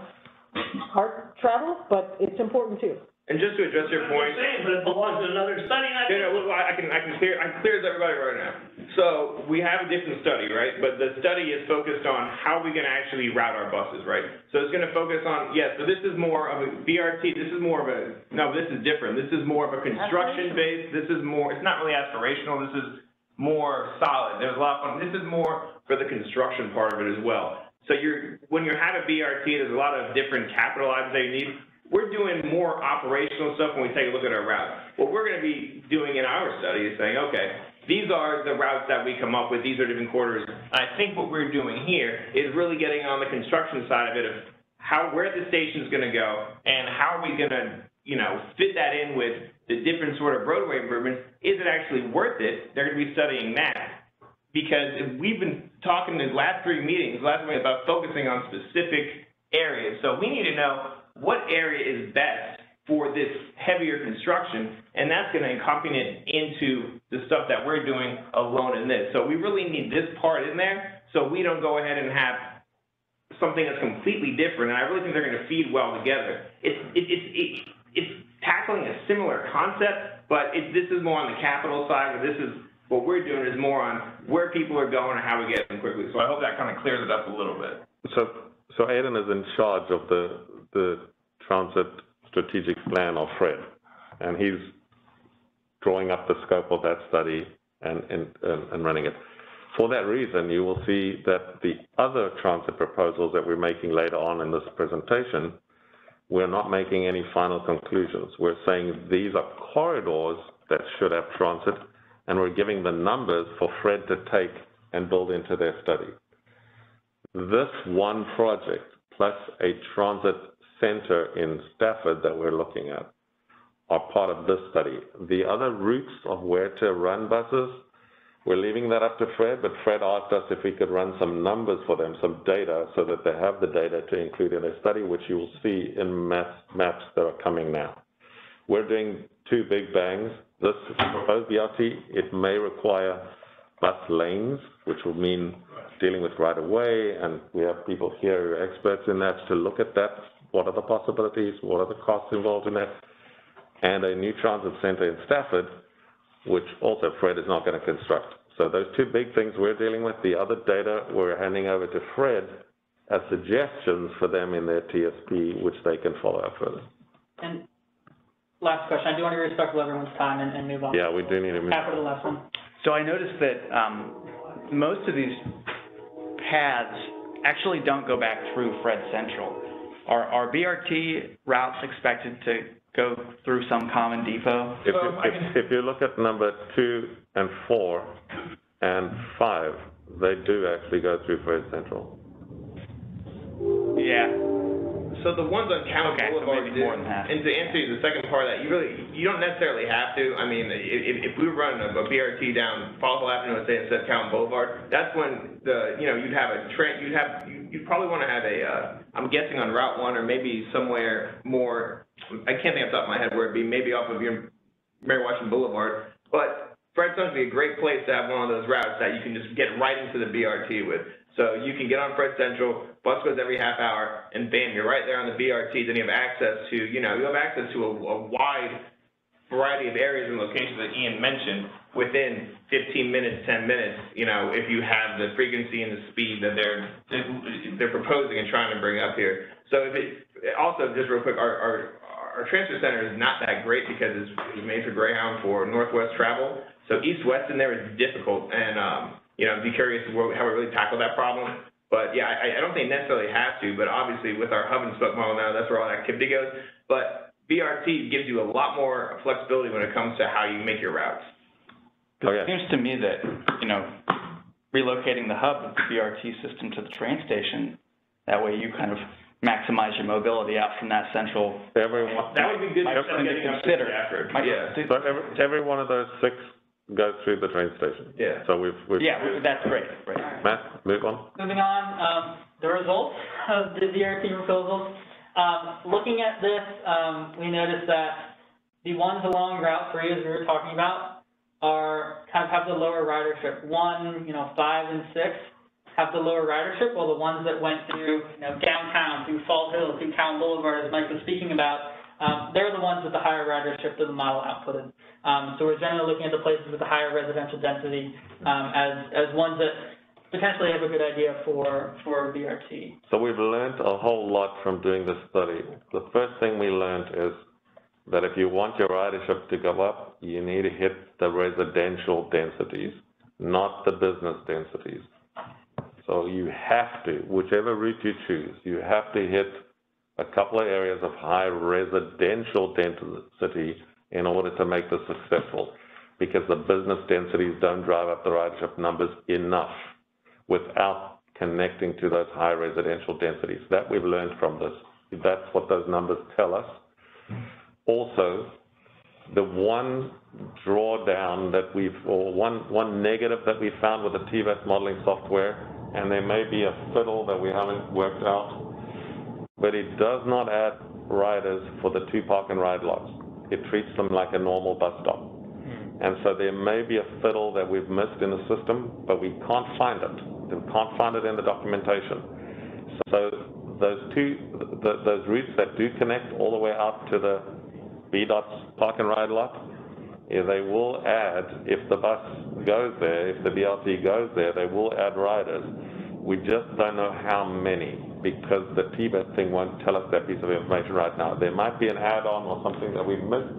car travel, but it's important too. And just to address your I'm point. saying, but it belongs to another study, not. Yeah, no, well, I I can, I can clear, I can clear this everybody right now. So, we have a different study, right? But the study is focused on how we gonna actually route our buses, right? So it's gonna focus on, yeah, so this is more of a BRT, this is more of a, no, this is different. This is more of a construction base, this is more, it's not really aspirational, this is more solid. There's a lot of, fun. this is more for the construction part of it as well. So you're, when you have a BRT, there's a lot of different capital items that you need. We're doing more operational stuff when we take a look at our route. What we're gonna be doing in our study is saying, okay, these are the routes that we come up with, these are different quarters. I think what we're doing here is really getting on the construction side of it of how, where the station's gonna go, and how are we gonna, you know, fit that in with the different sort of roadway improvements? Is it actually worth it? They're gonna be studying that. Because we've been talking the last three meetings, last week about focusing on specific areas. So we need to know what area is best for this heavier construction, and that's gonna accompany it into the stuff that we're doing alone in this. So we really need this part in there, so we don't go ahead and have something that's completely different, and I really think they're gonna feed well together. It's, it, it's, it, it's tackling a similar concept, but it, this is more on the capital side, or this is, what we're doing is more on where people are going and how we get them quickly. So I hope that kind of clears it up a little bit. So, so Aiden is in charge of the, transit strategic plan of Fred, and he's drawing up the scope of that study and running it. For that reason, you will see that the other transit proposals that we're making later on in this presentation, we're not making any final conclusions. We're saying these are corridors that should have transit, and we're giving the numbers for Fred to take and build into their study. This one project, plus a transit center in Stafford that we're looking at, are part of this study. The other routes of where to run buses, we're leaving that up to Fred, but Fred asked us if we could run some numbers for them, some data, so that they have the data to include in their study, which you will see in maps, maps that are coming now. We're doing two big bangs. This proposed BRT, it may require bus lanes, which will mean dealing with right-of-way, and we have people here who are experts in that to look at that. What are the possibilities? What are the costs involved in that? And a new transit center in Stafford, which also Fred is not going to construct. So those two big things we're dealing with, the other data we're handing over to Fred as suggestions for them in their TSP, which they can follow up further. And last question, I do want to be respectful of everyone's time and, and move on. Yeah, we do need to move. After the last one. So I noticed that, um, most of these paths actually don't go back through Fred Central. Are, are BRT routes expected to go through some common depot? If you, if, if you look at number two and four and five, they do actually go through Fred Central. Yeah, So the ones on Cowan Okay, so Boulevard, maybe more than half. and to answer the second part of that, you really, you don't necessarily have to. I mean, if, if we were running a, a BRT down Fall Hill Avenue, say instead of Cowan Boulevard, that's when the, you know, you'd have a train, you'd have, you- you'd probably wanna have a, uh, I'm guessing on Route One or maybe somewhere more, I can't think off the top of my head where it'd be, maybe off of your Mary Washington Boulevard. But Fred Central would be a great place to have one of those routes that you can just get right into the BRT with. So you can get on Fred Central, bus goes every half hour, and bam, you're right there on the BRT, then you have access to, you know, you have access to a, a wide variety of areas and locations that Ian mentioned within fifteen minutes, ten minutes, you know, if you have the frequency and the speed that they're, they're proposing and trying to bring up here. So if it, also, just real quick, our, our, our transfer center is not that great because it's, it's made for Greyhound for Northwest travel. So east-west in there is difficult, and, um, you know, be curious how we really tackle that problem. But yeah, I, I don't think necessarily have to, but obviously with our hub and spoke model now, that's where all that activity goes. But BRT gives you a lot more flexibility when it comes to how you make your routes. Oh, it seems to me that, you know, relocating the hub of the BRT system to the train station, that way you kind of maximize your mobility out from that central. Everyone, That would be good Might to to getting up to consider. Stafford. Might- Yeah, so every, every one of those six goes through the train station. yeah. So we've, we've. Yeah, that's great, great. Matt, move on. Moving on, um, the results of the BRT proposals. Um, looking at this, um, we noticed that the ones along Route Three, as we were talking about, are, kind of have the lower ridership. One, you know, five and six have the lower ridership, while the ones that went through, you know, downtown, through Fall Hill, through Cowan Boulevard, as Mike was speaking about, um, they're the ones with the higher ridership that the model outputted. Um, so we're generally looking at the places with the higher residential density, um, as, as ones that potentially have a good idea for, for BRT. So we've learned a whole lot from doing this study. The first thing we learned is that if you want your ridership to go up, you need to hit the residential densities, not the business densities. So you have to, whichever route you choose, you have to hit a couple of areas of high residential density in order to make this successful, because the business densities don't drive up the ridership numbers enough without connecting to those high residential densities. That we've learned from this. That's what those numbers tell us. Also, the one drawdown that we've, or one, one negative that we found with the TBEST modeling software, and there may be a fiddle that we haven't worked out, but it does not add riders for the two park and ride lots. It treats them like a normal bus stop. Hmm. And so there may be a fiddle that we've missed in the system, but we can't find it. We can't find it in the documentation. So those two, th- those routes that do connect all the way out to the VDOT's park and ride lot, yeah, they will add, if the bus goes there, if the BRT goes there, they will add riders. We just don't know how many, because the TBEST thing won't tell us that piece of information right now. There might be an add-on or something that we've missed,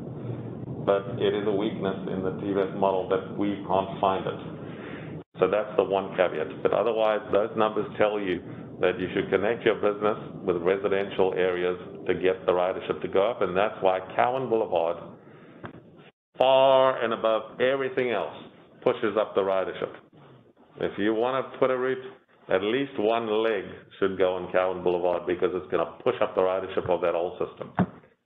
but it is a weakness in the TBEST model that we can't find it. So that's the one caveat. But otherwise, those numbers tell you that you should connect your business with residential areas to get the ridership to go up, and that's why Cowan Boulevard, far and above everything else, pushes up the ridership. If you want to put a route, at least one leg should go on Cowan Boulevard because it's going to push up the ridership of that whole system.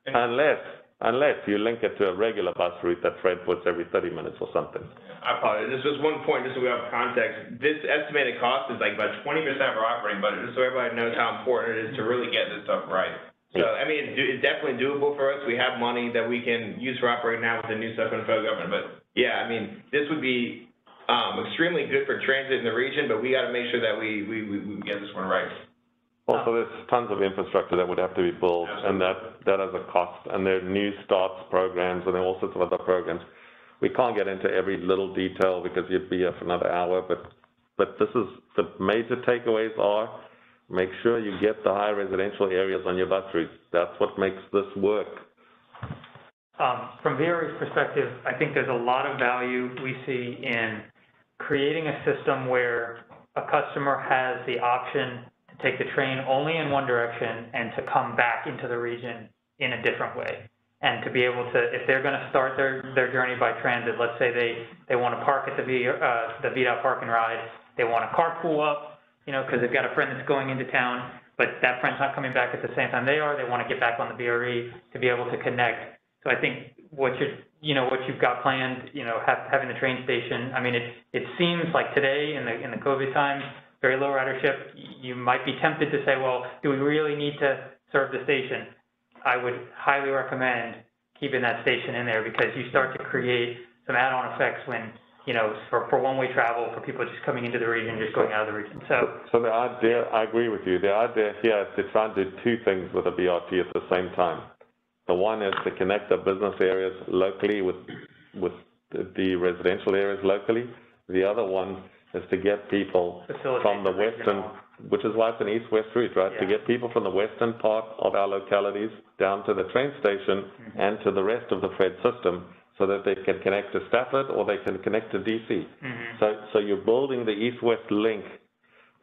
Unless, unless you link it to a regular bus route that Fred puts every 30 minutes or something. I apologize, this was one point, just so we have context. This estimated cost is like about twenty percent of our operating budget, just so everybody knows how important it is to really get this stuff right. So, I mean, it's it's definitely doable for us, we have money that we can use for operating now with the new stuff in the federal government, but, yeah, I mean, this would be, um, extremely good for transit in the region, but we gotta make sure that we, we, we, we get this one right. Also, there's tons of infrastructure that would have to be built, and that, that has a cost, and there are new starts programs, and there are all sorts of other programs. We can't get into every little detail because you'd be here for another hour, but, but this is, the major takeaways are, make sure you get the high residential areas on your bus routes. That's what makes this work. Um, from VRE's perspective, I think there's a lot of value we see in creating a system where a customer has the option to take the train only in one direction and to come back into the region in a different way. And to be able to, if they're gonna start their, their journey by transit, let's say they, they wanna park at the V, uh, the VDOT park and ride, they wanna carpool up, you know, because they've got a friend that's going into town, but that friend's not coming back at the same time they are, they wanna get back on the VRE to be able to connect. So I think what you're, you know, what you've got planned, you know, have, having the train station, I mean, it, it seems like today in the, in the COVID times, very low ridership, you might be tempted to say, well, do we really need to serve the station? I would highly recommend keeping that station in there because you start to create some add-on effects when, you know, for, for one-way travel, for people just coming into the region, just going out of the region. So, So the idea, I agree with you, the idea here is to try and do two things with a BRT at the same time. The one is to connect the business areas locally with, with the- residential areas locally. The other one is to get people facilitate from the western, which is why it's an east-west route, right? To get people from the western part of our localities down to the train station Mm-hmm. and to the rest of the Fred system so that they can connect to Stafford or they can connect to DC. mhm. So, so you're building the east-west link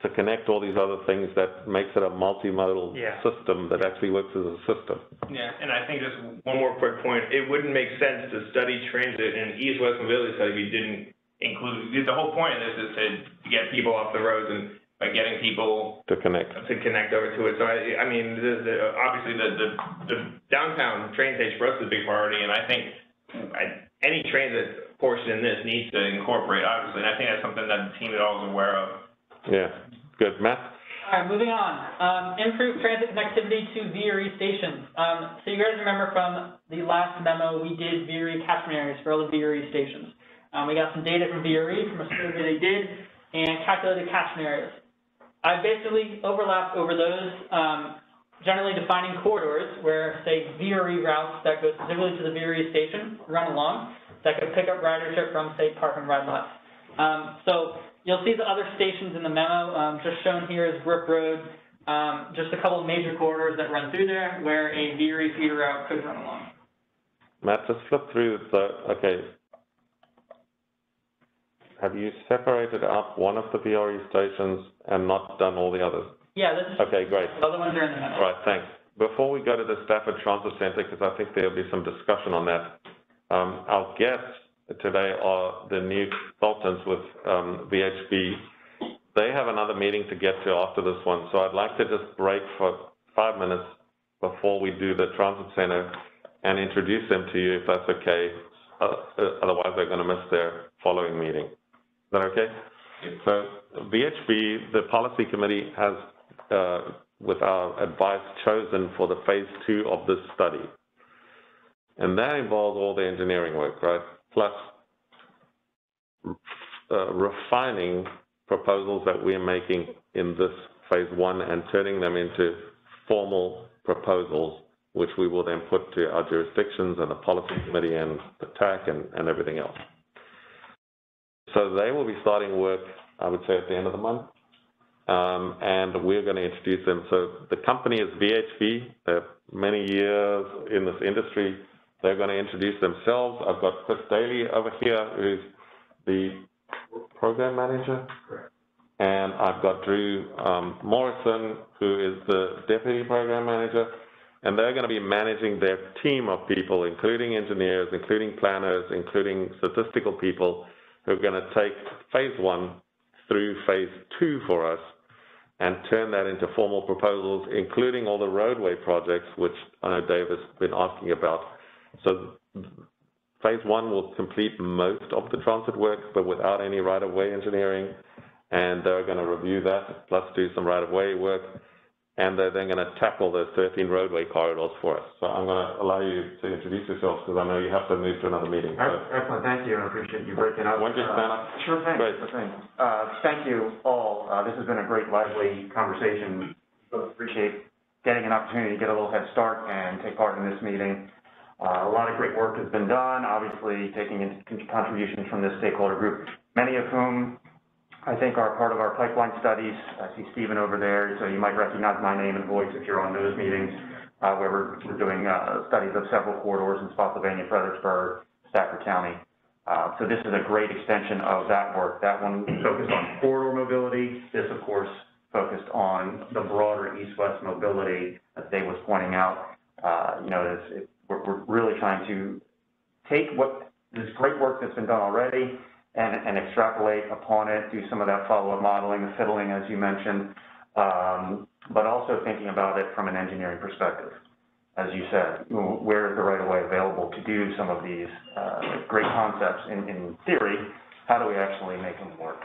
to connect all these other things that makes it a multimodal Yeah. system that actually works as a system. Yeah, and I think just one more quick point, it wouldn't make sense to study transit and east-west mobility study if you didn't include, the whole point of this is to get people off the roads and by getting people To connect. to connect over to it. So I, I mean, the, the, obviously, the, the, the downtown train station for us is a big priority, and I think I, any transit portion in this needs to incorporate, obviously, and I think that's something that the team at all is aware of. Yeah, good. Matt? All right, moving on. Um, improve transit connectivity to VRE stations. Um, so you guys remember from the last memo, we did VRE catchment areas for all the VRE stations. Um, we got some data from VRE from a survey they did and calculated catchment areas. I basically overlapped over those, um, generally defining corridors where, say, VRE routes that go specifically to the VRE station run along that could pick up ridership from, say, park and ride lots. Um, so you'll see the other stations in the memo, um, just shown here is Brooke Road, um, just a couple of major corridors that run through there where a VRE feeder route could run along. Matt, just flip through the, okay. Have you separated out one of the VRE stations and not done all the others? Yeah, this is, Okay, great. the other ones are in the memo. All right, thanks. Before we go to the Stafford Transit Center, because I think there'll be some discussion on that, um, our guests today are the new consultants with, um, VHB. They have another meeting to get to after this one, so I'd like to just break for five minutes before we do the transit center and introduce them to you, if that's okay. Uh, uh, otherwise, they're gonna miss their following meeting. Is that okay? So VHB, the policy committee has uh, with our advice, chosen for the phase two of this study. And that involves all the engineering work, right? Plus uh, refining proposals that we're making in this phase one and turning them into formal proposals, which we will then put to our jurisdictions and the policy committee and the TAC and, and everything else. So they will be starting work, I would say, at the end of the month. Um, and we're going to introduce them. So the company is VHB. They're many years in this industry. They're going to introduce themselves. I've got Chris Daly over here, who's the program manager. And I've got Drew um, Morrison, who is the deputy program manager. And they're going to be managing their team of people, including engineers, including planners, including statistical people, who are going to take phase one through phase two for us and turn that into formal proposals, including all the roadway projects, which I know Dave has been asking about. So phase one will complete most of the transit work, but without any right-of-way engineering, and they're going to review that, plus do some right-of-way work, and they're then going to tackle those 13 roadway corridors for us. So I'm going to allow you to introduce yourselves, because I know you have to move to another meeting. Excellent, thank you, and I appreciate you breaking up. Don't you stand up? Sure thing, Great. sure thing. Uh, thank you all, uh, this has been a great lively conversation. Both Appreciate getting an opportunity to get a little head start and take part in this meeting. Uh, a lot of great work has been done, obviously taking into contributions from this stakeholder group, many of whom I think are part of our pipeline studies. I see Stephen over there, so you might recognize my name and voice if you're on those meetings, uh, where we're, we're doing, uh, studies of several corridors in Spotsylvania, Fredericksburg, Stafford County. Uh, so this is a great extension of that work. That one focused on corridor mobility. This, of course, focused on the broader east-west mobility, as Dave was pointing out. Uh, you know, it's, it, we're, we're really trying to take what, this great work that's been done already and, and extrapolate upon it, do some of that follow-up modeling, the fiddling, as you mentioned, um, but also thinking about it from an engineering perspective. As you said, where is the right of way available to do some of these, uh, great concepts in, in theory? How do we actually make them work?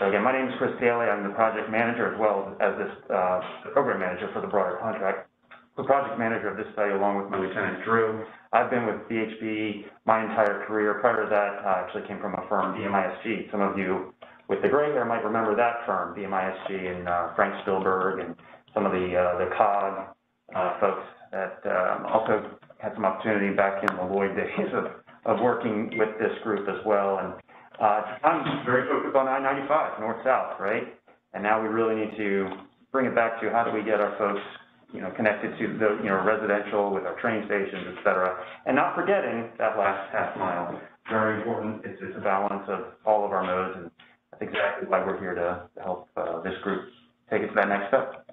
So again, my name is Chris Daly. I'm the project manager as well as this, uh, program manager for the broader contract the project manager of this study along with my lieutenant Drew. I've been with VHB my entire career. Prior to that, I actually came from a firm, BMISG. Some of you with the gray hair might remember that firm, BMISG, and uh, Frank Spielberg and some of the uh, the COG uh, folks that um, also had some opportunity back in the Lloyd days of, of working with this group as well. And uh, I'm very focused on I-95, north-south, right? And now we really need to bring it back to how do we get our folks you know, connected to the, you know, residential with our train stations, et cetera. And not forgetting that last half mile, very important. It's, it's a balance of all of our modes, and that's exactly why we're here to, help, uh, this group take it to that next step.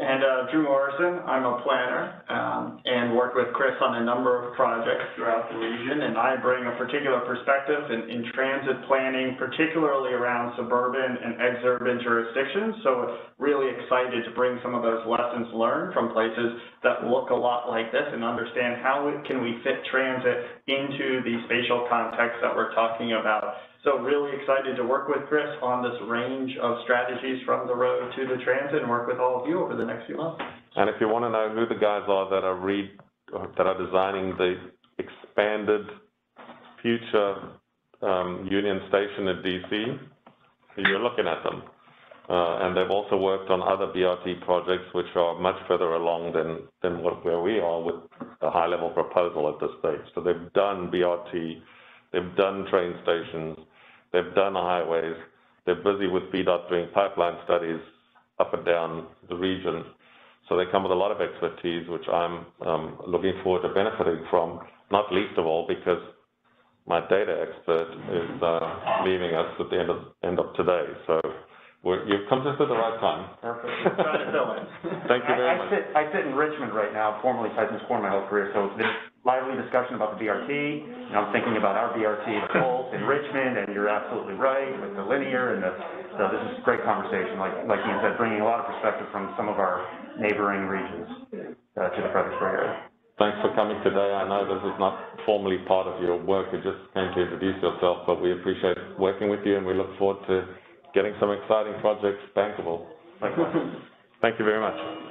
And uh, Drew Morrison, I'm a planner um, and work with Chris on a number of projects throughout the region. And I bring a particular perspective in, in transit planning, particularly around suburban and exurban jurisdictions. So really excited to bring some of those lessons learned from places that look a lot like this and understand how we, can we fit transit into the spatial context that we're talking about. So really excited to work with Chris on this range of strategies from the road to the transit and work with all of you over the next few months. And if you want to know who the guys are that are read, that are designing the expanded future um, Union Station at DC, you're looking at them. Uh, and they've also worked on other BRT projects which are much further along than, than what, where we are with a high-level proposal at this stage. So they've done BRT, they've done train stations, they've done highways, they're busy with VDOT doing pipeline studies up and down the region. So they come with a lot of expertise, which I'm um, looking forward to benefiting from, not least of all because my data expert is uh, leaving us at the end of, end of today. So we're, you've come just at the right time. Perfect. Trying to fill in. Thank you very I- I much. sit, I sit in Richmond right now, formerly Tyson's Corner my whole career, so this lively discussion about the BRT, and I'm thinking about our BRT at Pulse in Richmond, and you're absolutely right with the linear and the, so this is a great conversation, like, like you said, bringing a lot of perspective from some of our neighboring regions, uh, to the Fredericksburg area. Thanks for coming today. I know this is not formally part of your work, you just came to introduce yourself, but we appreciate working with you and we look forward to getting some exciting projects bankable. Thank you very much.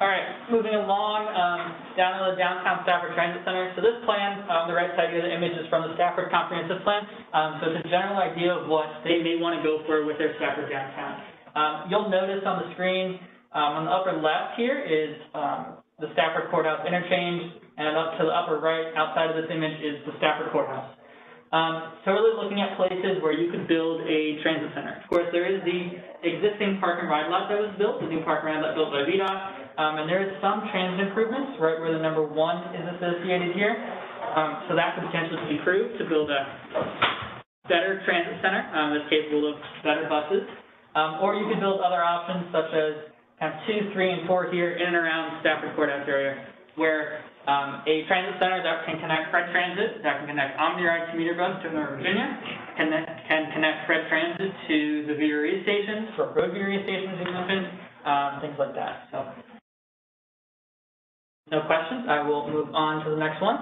All right, moving along, um, down to the downtown Stafford Transit Center. So this plan, on the right side here, the image is from the Stafford Comprehensive Plan. Um, so it's a general idea of what they may want to go for with their Stafford downtown. Um, you'll notice on the screen, um, on the upper left here is, um, the Stafford Courthouse interchange, and up to the upper right, outside of this image, is the Stafford Courthouse. Um, so really looking at places where you could build a transit center. Of course, there is the existing park and ride lot that was built, the new park and ride lot built by VDOT, um, and there is some transit improvements, right where the number one is associated here. Um, so that could potentially be improved to build a better transit center, um, that's capable of better buses. Um, or you could build other options such as kind of two, three, and four here in and around Stafford Courthouse area, where um, a transit center that can connect Fred Transit, that can connect OmniRide commuter bus to Northern Virginia, can, can connect Fred Transit to the VRE stations, for road VRE stations mentioned, um, things like that, so. No questions, I will move on to the next one.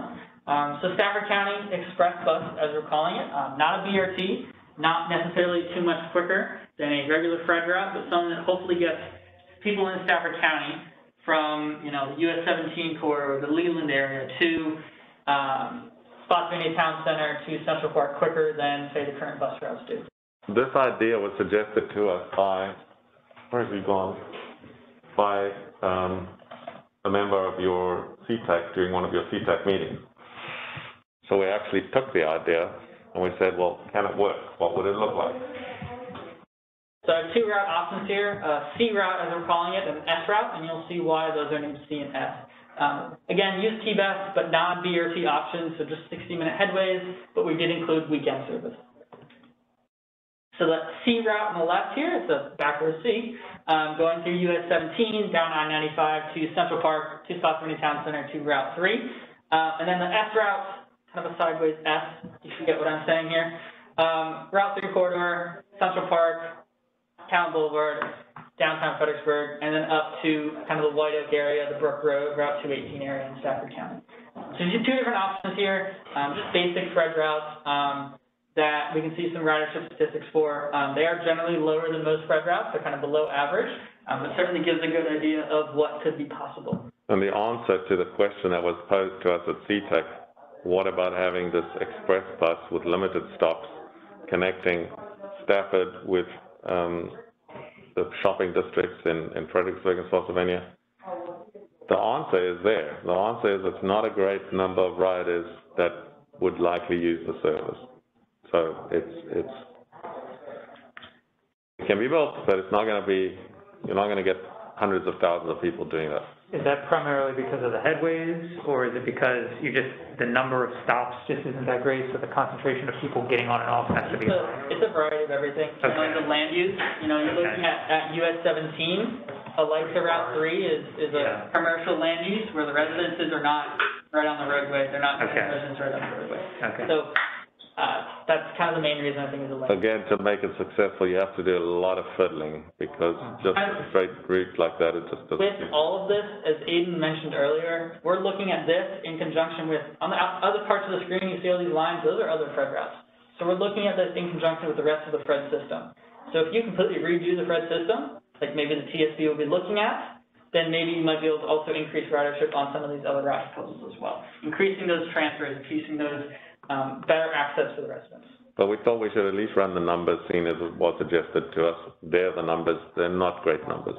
Um, so Stafford County Express Bus, as we're calling it, um, not a BRT, not necessarily too much quicker than a regular Fred route, but something that hopefully gets people in Stafford County from, you know, the US seventeen corridor, the Leeland area to, um, Spotsylvania Town Center to Central Park quicker than, say, the current bus routes do. This idea was suggested to us by, where's he gone? By, um, a member of your CTEC during one of your CTEC meetings. So we actually took the idea and we said, well, can it work? What would it look like? So I have two route options here, uh, C route as we're calling it, and an S route, and you'll see why those are named C and S. Um, again, use TBEST, but non-BRT options, so just 60-minute headways, but we did include weekend service. So the C route on the left here, it's a backwards C, um, going through US 17, down I-95 to Central Park, to Spotsylvania Town Center, to Route 3. Uh, and then the S route, kind of a sideways S, you get what I'm saying here. Um, Route 3 corridor, Central Park, Cowan Boulevard, downtown Fredericksburg, and then up to kind of the White Oak area, the Brooke Road, Route 218 area in Stafford County. So you two different options here, um, just basic Fred routes. Um, that we can see some ridership statistics for. Um, they are generally lower than most Fred routes, they're kind of below average, um, but certainly gives a good idea of what could be possible. And the answer to the question that was posed to us at CTEC, what about having this express bus with limited stops connecting Stafford with Um, the shopping districts in, in Fredericksburg and Spotsylvania? The answer is there. The answer is it's not a great number of riders that would likely use the service. So it's, it's, it can be built, but it's not gonna be, you're not gonna get hundreds of thousands of people doing that. Is that primarily because of the headways, or is it because you just, the number of stops just isn't that great, so the concentration of people getting on and off has to be It's a, high? it's a variety of everything. You know, Okay. the land use, you know, you're looking at, at US seventeen, a light to Route three is, is Yeah. a commercial land use where the residences are not right on the roadway, they're not Okay. residents right on the roadway. Okay. So, that's kind of the main reason I think is the land. Again, to make it successful, you have to do a lot of fiddling, because uh-huh. just a straight route like that, it just doesn't. With all of this, as Aiden mentioned earlier, we're looking at this in conjunction with, on the other parts of the screen, you see all these lines, those are other Fred routes. So we're looking at this in conjunction with the rest of the Fred system. So if you completely redo the Fred system, like maybe the TSP will be looking at, then maybe you might be able to also increase ridership on some of these other route proposals as well. Increasing those transfers, increasing those, um, better access for the residents. But we thought we should at least run the numbers, seeing as it was suggested to us. They're the numbers, they're not great numbers.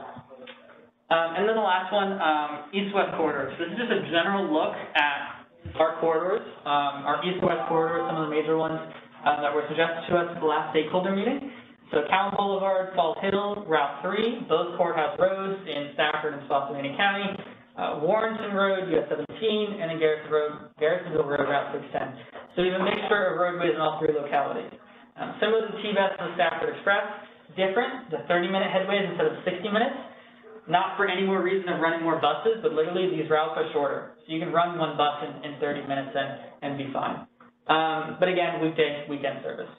Um, and then the last one, um, east-west corridors. This is just a general look at our corridors, um, our east-west corridors, some of the major ones, uh, that were suggested to us at the last stakeholder meeting. So Cowan Boulevard, Falls Hill, Route three, both courthouse roads in Stafford and Spotsylvania County, uh, Warrenton Road, US seventeen, and then Garrison Road, Garrisonville Road, Route six ten. So we have a mixture of roadways in all three localities. Um, similar to TBEST and the Stafford Express, different, the thirty-minute headways instead of sixty minutes not for any more reason of running more buses, but literally these routes are shorter. So you can run one bus in, in thirty minutes and, and be fine. Um, but again, weekday, weekend service.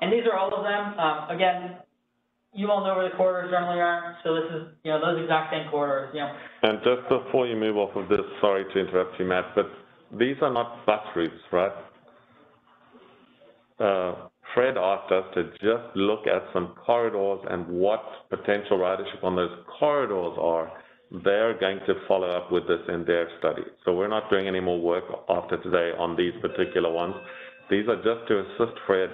And these are all of them. Um, again, you all know where the corridors generally are, so this is, you know, those exact same corridors, you know. And just before you move off of this, sorry to interrupt you, Matt, but these are not bus routes, right? Uh, Fred asked us to just look at some corridors and what potential ridership on those corridors are. They're going to follow up with this in their study. So we're not doing any more work after today on these particular ones. These are just to assist Fred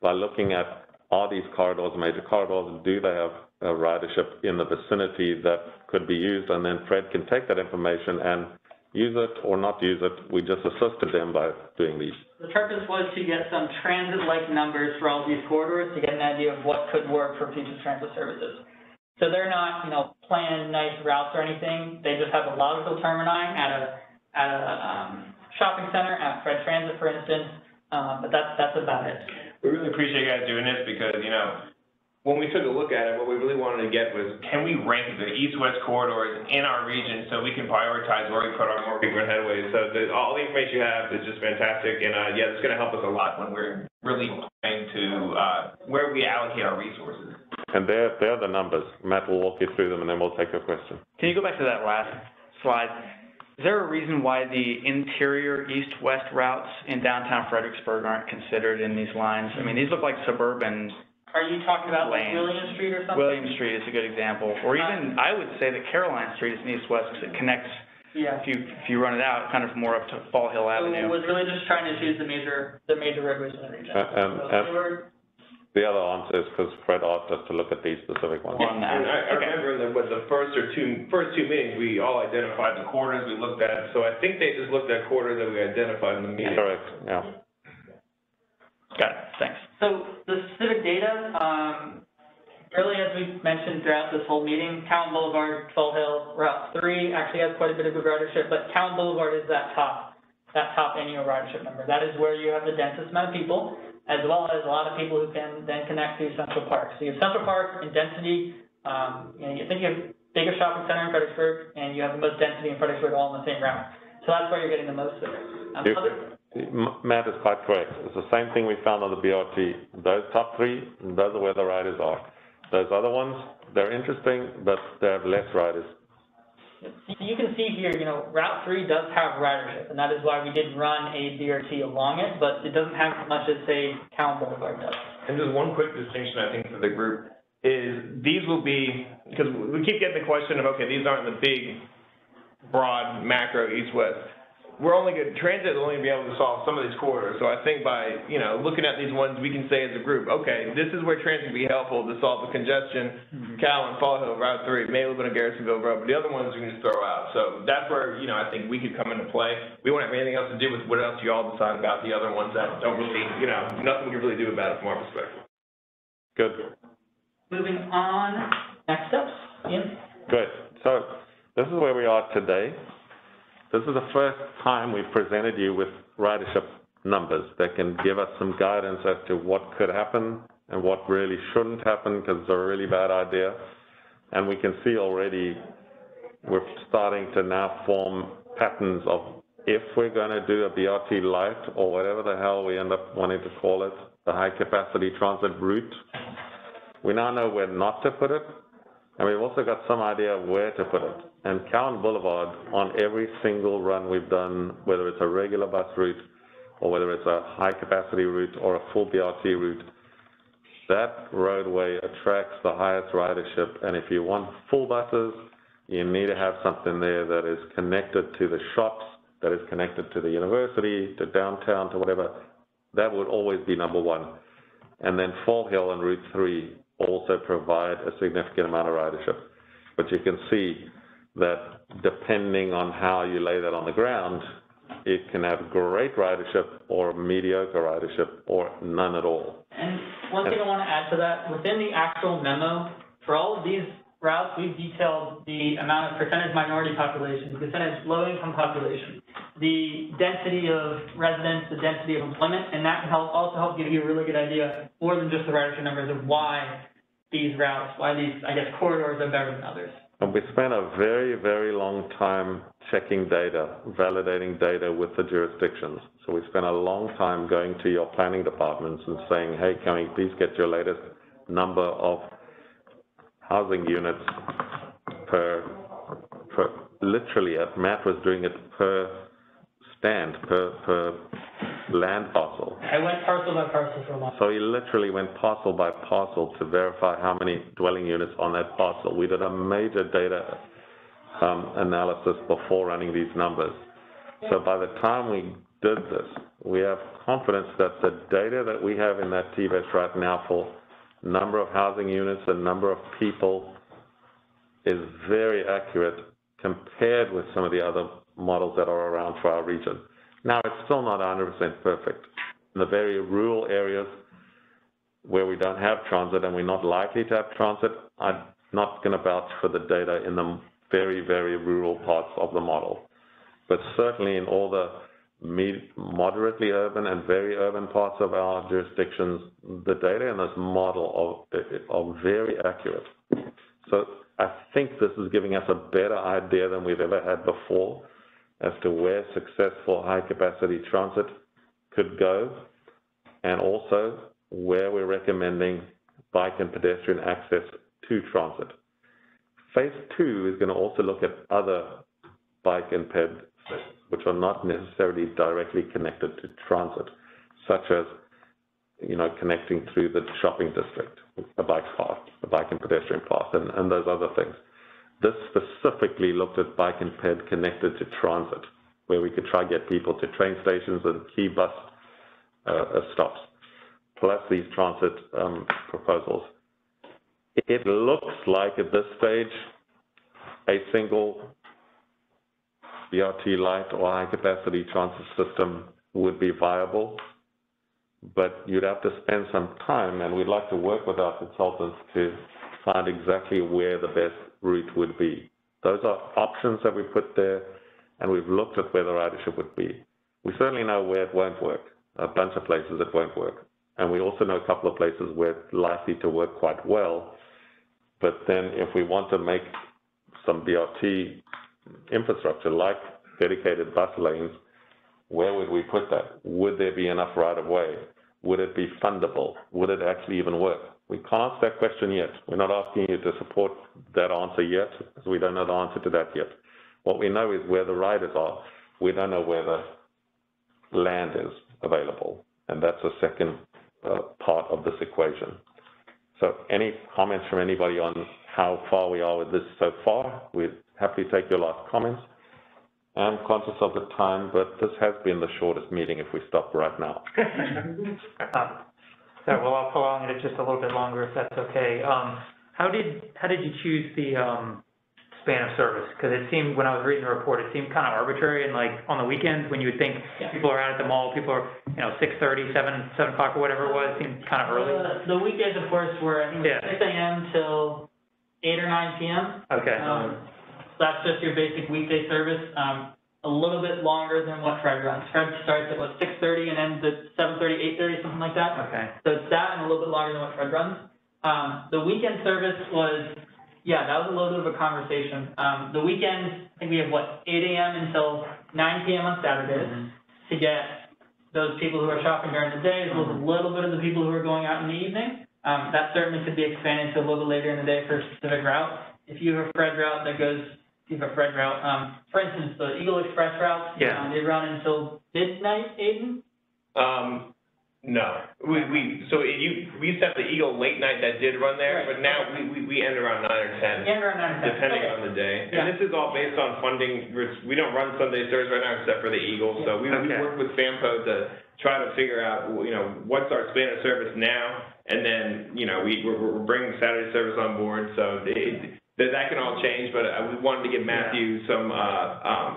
by looking at, are these corridors major corridors? Do they have a ridership in the vicinity that could be used? And then Fred can take that information and use it or not use it. We just assisted them by doing these. The purpose was to get some transit-like numbers for all these corridors to get an idea of what could work for future transit services. So they're not, you know, planned nice routes or anything. They just have a logical termini at a, at a, um, shopping center, at Fred Transit, for instance. Um, but that's, that's about it. We really appreciate you guys doing this because, you know, when we took a look at it, what we really wanted to get was, can we rank the east-west corridors in our region so we can prioritize where we put our more frequent headways? So the, all the information you have is just fantastic, and, uh, yeah, it's gonna help us a lot when we're really trying to, uh, where we allocate our resources. And they're, they're the numbers. Matt will walk you through them and then we'll take your question. Can you go back to that last slide? Is there a reason why the interior east-west routes in downtown Fredericksburg aren't considered in these lines? I mean, these look like suburban, Are you talking about like Lanes. William Street or something? William Street is a good example, or even, uh, I would say that Caroline Street is an east-west, because it connects, Yeah. if you, if you run it out, kind of more up to Fall Hill So Avenue. was really just trying to choose the major, the major roadways in the region. Uh, and- So and- they were- The other answer is because Fred asked us to look at these specific ones. On that. And I, I remember in the, with the first or two, first two meetings, we all identified the corridors we looked at, so I think they just looked at corridors that we identified in the meeting. Correct, yeah. Got it, thanks. So the specific data, um, really, as we mentioned throughout this whole meeting, Cowan Boulevard, Fall Hill, Route three actually has quite a bit of good ridership, but Cowan Boulevard is that top, that top annual ridership number. That is where you have the densest amount of people, as well as a lot of people who can then connect to Central Park. So you have Central Park in density, um, you know, you think you have biggest shopping center in Fredericksburg, and you have the most density in Fredericksburg all on the same route. So that's where you're getting the most of it. Um, other- Matt is quite correct. It's the same thing we found on the BRT. Those top three, those are where the riders are. Those other ones, they're interesting, but they have less riders. You can see here, you know, Route three does have ridership, and that is why we did run a BRT along it, but it doesn't have as much as, say, Cowan Boulevard does. And just one quick distinction, I think, for the group, is these will be, because we keep getting the question of, okay, these aren't the big, broad, macro east-west. We're only good, transit will only be able to solve some of these corridors, so I think by, you know, looking at these ones, we can say as a group, okay, this is where transit can be helpful to solve the congestion, mm-hmm. Cowan, Fall Hill, Route three, may a little bit of Garrisonville Road, but the other ones we can just throw out. So that's where, you know, I think we could come into play. We won't have anything else to do with what else you all decide about the other ones that don't really, you know, nothing we can really do about it from our perspective. Good, Moving on, next steps, Ian? good. So this is where we are today. This is the first time we've presented you with ridership numbers that can give us some guidance as to what could happen and what really shouldn't happen, because it's a really bad idea. And we can see already, we're starting to now form patterns of if we're gonna do a BRT light or whatever the hell we end up wanting to call it, the high-capacity transit route, we now know where not to put it, and we've also got some idea of where to put it. And Cowan Boulevard, on every single run we've done, whether it's a regular bus route, or whether it's a high-capacity route or a full BRT route, that roadway attracts the highest ridership, and if you want full buses, you need to have something there that is connected to the shops, that is connected to the university, to downtown, to whatever. That would always be number one. And then Fall Hill and Route Three also provide a significant amount of ridership. But you can see that depending on how you lay that on the ground, it can have great ridership or mediocre ridership or none at all. And one thing I want to add to that, within the actual memo, for all of these routes, we've detailed the amount of percentage minority population, percentage low-income population, the density of residents, the density of employment, and that can help, also help give you a really good idea, more than just the ridership numbers, of why these routes, why these, I guess, corridors are better than others. We spent a very, very long time checking data, validating data with the jurisdictions. So we spent a long time going to your planning departments and saying, hey, can we please get your latest number of housing units per, literally, Matt was doing it per stand, per, per land parcel. I went parcel by parcel for a while. So he literally went parcel by parcel to verify how many dwelling units on that parcel. We did a major data, um, analysis before running these numbers. So by the time we did this, we have confidence that the data that we have in that TBEST right now for number of housing units and number of people is very accurate compared with some of the other models that are around for our region. Now, it's still not hundred percent perfect. In the very rural areas where we don't have transit and we're not likely to have transit, I'm not gonna vouch for the data in the very, very rural parts of the model. But certainly in all the moderately urban and very urban parts of our jurisdictions, the data in this model are very accurate. So I think this is giving us a better idea than we've ever had before as to where successful high-capacity transit could go, and also where we're recommending bike and pedestrian access to transit. Phase two is going to also look at other bike and ped, which are not necessarily directly connected to transit, such as, you know, connecting through the shopping district, a bike path, a bike and pedestrian path, and, and those other things. This specifically looked at bike and ped connected to transit, where we could try to get people to train stations and key bus uh, stops, plus these transit um, proposals. It looks like at this stage, a single BRT light or high-capacity transit system would be viable, but you'd have to spend some time, and we'd like to work with our consultants to find exactly where the best route would be. Those are options that we put there, and we've looked at where the ridership would be. We certainly know where it won't work, a bunch of places it won't work. And we also know a couple of places where it's likely to work quite well. But then if we want to make some BRT infrastructure, like dedicated bus lanes, where would we put that? Would there be enough right-of-way? Would it be fundable? Would it actually even work? We can't ask that question yet. We're not asking you to support that answer yet, because we don't know the answer to that yet. What we know is where the riders are. We don't know where the land is available, and that's a second uh, part of this equation. So any comments from anybody on how far we are with this so far? We'd happily take your last comments. I'm conscious of the time, but this has been the shortest meeting if we stop right now. Uh, So, well, I'll prolong it just a little bit longer if that's okay. Um, how did, how did you choose the, um, span of service? Because it seemed, when I was reading the report, it seemed kind of arbitrary and like on the weekends when you would think Yeah. people are out at the mall, people are, you know, six thirty, seven, seven o'clock or whatever it was, seemed kind of early. Uh, The weekdays, of course, were, I think, Yeah. six AM till eight or nine PM. Okay. Um, that's just your basic weekday service, um, a little bit longer than what Fred runs. Fred starts at what, six thirty and ends at seven thirty, eight thirty, something like that. Okay. So it's that and a little bit longer than what Fred runs. Um, the weekend service was, yeah, that was a little bit of a conversation. Um, the weekend, I think we have what, eight AM until nine PM on Saturdays to get those people who are shopping during the day, as well as a little bit of the people who are going out in the evening. Um, that certainly could be expanded to a little bit later in the day for a specific route. If you have a Fred route that goes, you have a Fred route, um, for instance, the Eagle Express route, Yeah. um, they run until midnight, Aiden? Um, no, we, we, so it- you, we used to have the Eagle late night that did run there, Right. but now we, we, we end around nine or ten. Yeah, around nine o'clock. Depending Okay. on the day. Yeah. And this is all based on funding, which, we don't run Sunday service right now except for the Eagle, so we, we Okay. work with FAMPO to try to figure out, you know, what's our span of service now, and then, you know, we, we're, we're bringing Saturday service on board, so it, that, that can all change, but I we wanted to give Matthew some, uh, um,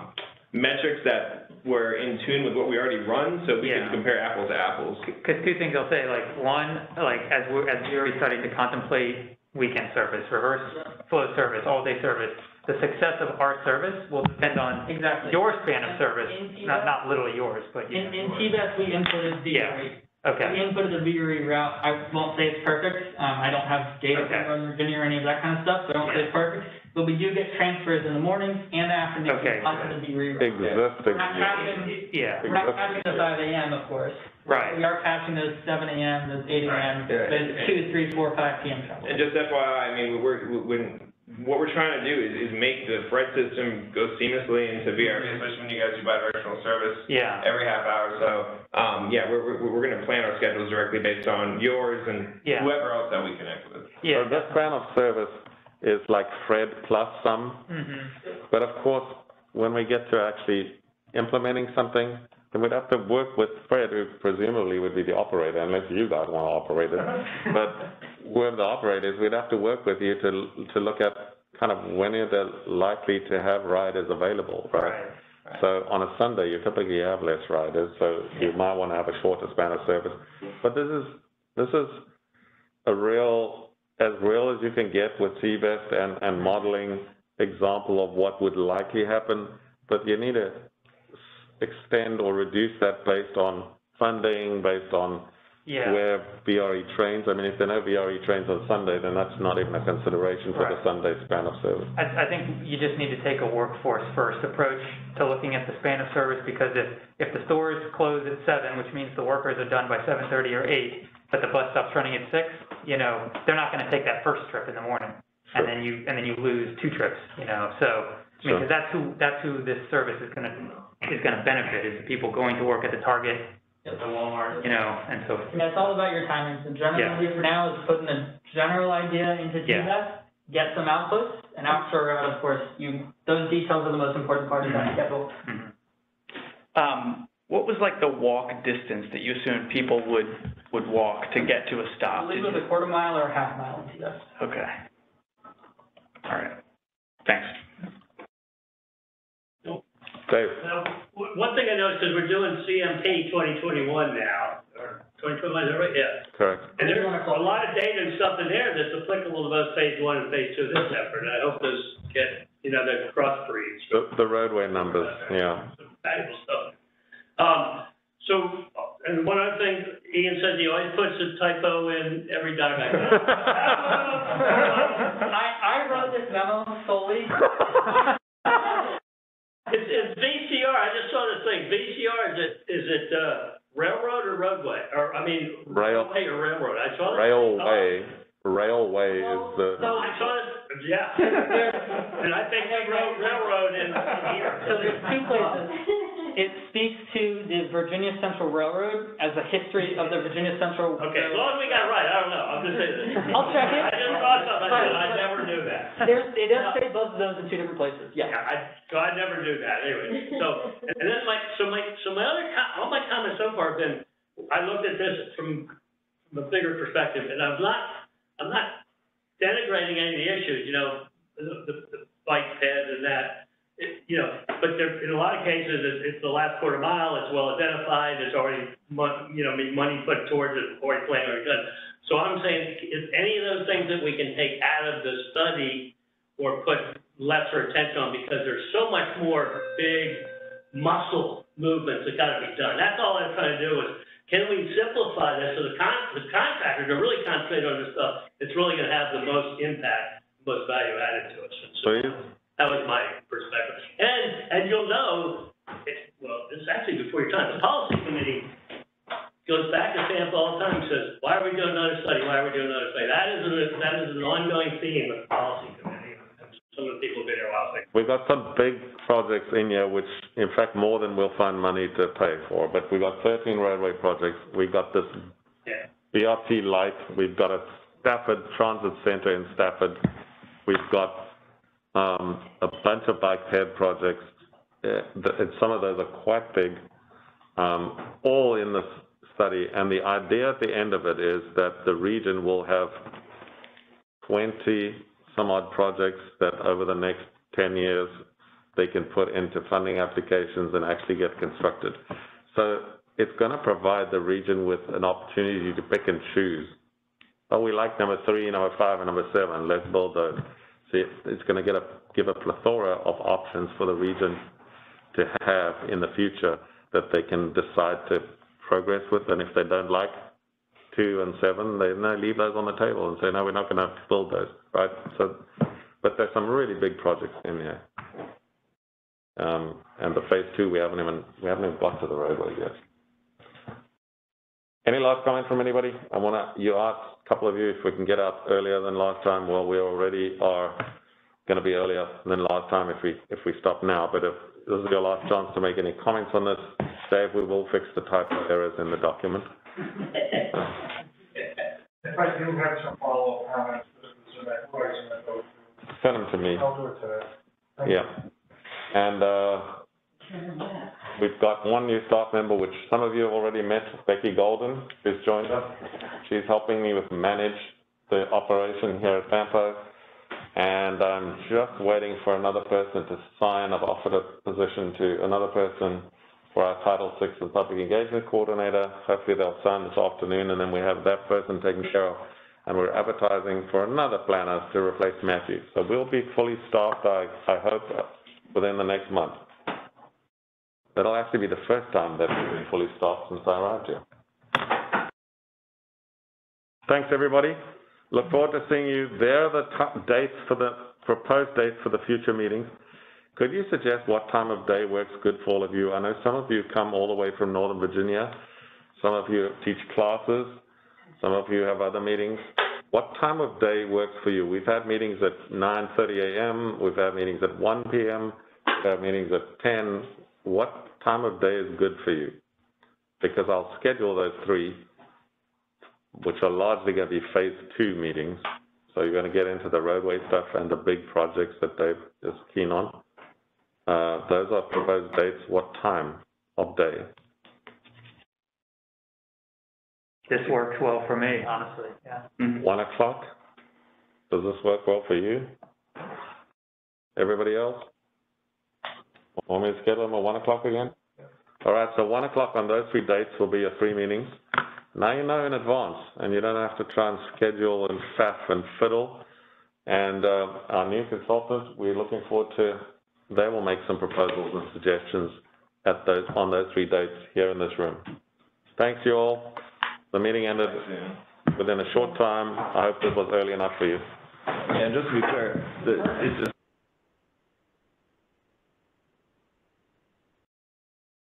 metrics that were in tune with what we already run, so we Yeah. could compare apples to apples. Because two things I'll say, like, one, like, as we're, as we're already starting to contemplate weekend service, reverse flow service, all-day service, the success of our service will depend on Exactly. your span of service, In- in not, not literally yours, but, you In, in know. TBEST, we inputted the Yeah. Rate. Okay, The input of the Vigor route, I won't say it's perfect, um, I don't have data Okay. from Northern Virginia or any of that kind of stuff, so I won't say it's perfect. But we do get transfers in the mornings and the afternoons Okay. onto the Vigor route. Existing, We're not catching, yeah, we're not catching the five AM, of course. right. We are catching those seven AM, those eight AM, Yeah. those two, three, four, five PM And shuttles. just FYI, I mean, we're, we- when, what we're trying to do is, is make the Fred system go seamlessly into VRE, especially when you guys do bidirectional service Yeah. every half hour. So, um, yeah, we're, we're, we're gonna plan our schedules directly based on yours and Yeah. whoever else that we connect with. Yeah. So this span of service is like Fred plus some, Mhm. but of course, when we get to actually implementing something, then we'd have to work with Fred, who presumably would be the operator, unless you guys want to operate it. But whoever the operators, we'd have to work with you to, to look at kind of when are they likely to have riders available, right? So on a Sunday, you typically have less riders, so you might want to have a shorter span of service. But this is, this is a real, as real as you can get with TBEST and, and modeling example of what would likely happen, but you need to extend or reduce that based on funding, based on Yeah. where VRE trains. I mean, if there are no VRE trains on Sunday, then that's not even a consideration for the Sunday span of service. I, I think you just need to take a workforce first approach to looking at the span of service, because if, if the stores close at seven, which means the workers are done by seven thirty or eight, but the bus stop's running at six, you know, they're not gonna take that first trip in the morning. Sure. And then you, and then you lose two trips, you know, so, I mean, Sure. 'cause that's who, that's who this service is gonna, is gonna benefit, is the people going to work at the Target, At the Walmart. you know, and so, And it's all about your timings, and generally for now is putting a general idea into Yeah. Get some outputs, and after, uh, of course, you, those details are the most important part of that Mhm. schedule. mhm. Um, what was like the walk distance that you assumed people would, would walk to get to a I stop? believe Did it was a quarter mile or a half mile in. Okay. All right, thanks. Dave? Now, w- one thing I noticed is we're doing CMP twenty twenty-one now, or twenty twenty-one, is that right? Yeah. Correct. And there's a lot of data and stuff in there that's applicable to both phase one and phase two of this effort, and I hope those get, you know, the crossbreeds. The, the roadway numbers, yeah. Valuable stuff. Um, so, and one other thing, Ian said he always puts a typo in every document. I, I wrote this memo solely, It's, it's VCR, I just saw this thing, VCR, is it, is it, uh, railroad or roadway, or, I mean, Rail. railway or railroad, I saw it. Railway, railway is the, So I saw it, yeah, and I think they wrote railroad in here. so there's two places. It speaks to the Virginia Central Railroad as a history of the Virginia Central. Okay, as long as we got it right, I don't know, I'm just saying. I'll check it. I just saw something, I said, I never knew that. There's, it does say both of those in two different places, yeah. Yeah, I, so I never knew that, anyway, so, and then my, so my, so my other com, all my comments so far have been, I looked at this from, from a bigger perspective, and I'm not, I'm not denigrating any of the issues, you know, the, the, the bike ped and that, it, you know, but there, in a lot of cases, it's, it's the last quarter mile, it's well identified, there's already mon, you know, money put towards it, already planned, already done. So I'm saying, is any of those things that we can take out of the study or put lesser attention on, because there's so much more big muscle movements that gotta be done. That's all I'm trying to do is, can we simplify this so the con, the contractors are really concentrating on the stuff that's really gonna have the most impact, most value added to us. And so please, that was my perspective. And, and you'll know, it, well, it's actually before your time, the policy committee goes back to FAMPO all the time, and says, why are we doing another study, why are we doing another study? That is, a- that is an ongoing theme of the policy committee. And Some of the people have been here a while, we've got some big projects in here, which, in fact, more than we'll find money to pay for, but we've got thirteen railway projects, we've got this yeah. BRT light, we've got a Stafford Transit Center in Stafford, we've got, a bunch of bike ped projects, uh, and some of those are quite big, um, all in this study, and the idea at the end of it is that the region will have twenty some odd projects that over the next ten years, they can put into funding applications and actually get constructed. So it's gonna provide the region with an opportunity to pick and choose. Oh, we like number three, number five, and number seven, let's build those. It's gonna get a, give a plethora of options for the region to have in the future that they can decide to progress with, and if they don't like two and seven, they, no, leave those on the table and say, no, we're not gonna build those, right? So, but there's some really big projects in there. Um, and the phase two, we haven't even, we haven't even got to the roadway yet. Any last comment from anybody? I wanna, you asked, a couple of you, if we can get out earlier than last time, well, we already are gonna be earlier than last time if we, if we stop now, but if this is your last chance to make any comments on this, Dave, we will fix the typo errors in the document. If I do have some follow-up comments, this is that question that goes Send them to me. I'll do it today. Thank you. Yeah. And, uh, we've got one new staff member, which some of you have already met, Becky Golden, who's joined us. She's helping me with manage the operation here at FAMPO. And I'm just waiting for another person to sign. I've offered a position to another person for our Title VI as Public Engagement Coordinator. Hopefully they'll sign this afternoon, and then we have that person taken care of. And we're advertising for another planner to replace Matthew. So we'll be fully staffed, I, I hope, within the next month. That'll actually be the first time that we've been fully staffed since I arrived here. Thanks, everybody. Look forward to seeing you. There are the dates for the, proposed dates for the future meetings. Could you suggest what time of day works good for all of you? I know some of you come all the way from Northern Virginia. Some of you teach classes. Some of you have other meetings. What time of day works for you? We've had meetings at nine thirty AM, we've had meetings at one PM, we've had meetings at ten. What time of day is good for you? Because I'll schedule those three, which are largely gonna be phase two meetings. So you're gonna get into the roadway stuff and the big projects that Dave is keen on. Uh, those are proposed dates. What time of day? This works well for me, honestly, yeah. One o'clock? Does this work well for you? Everybody else? Want me to schedule them at one o'clock again? All right, so one o'clock on those three dates will be your three meetings. Now you know in advance, and you don't have to try and schedule and faff and fiddle. And, uh, our new consultants, we're looking forward to, they will make some proposals and suggestions at those, on those three dates here in this room. Thanks you all. The meeting ended within a short time. I hope this was early enough for you. Yeah, just to be clear, it's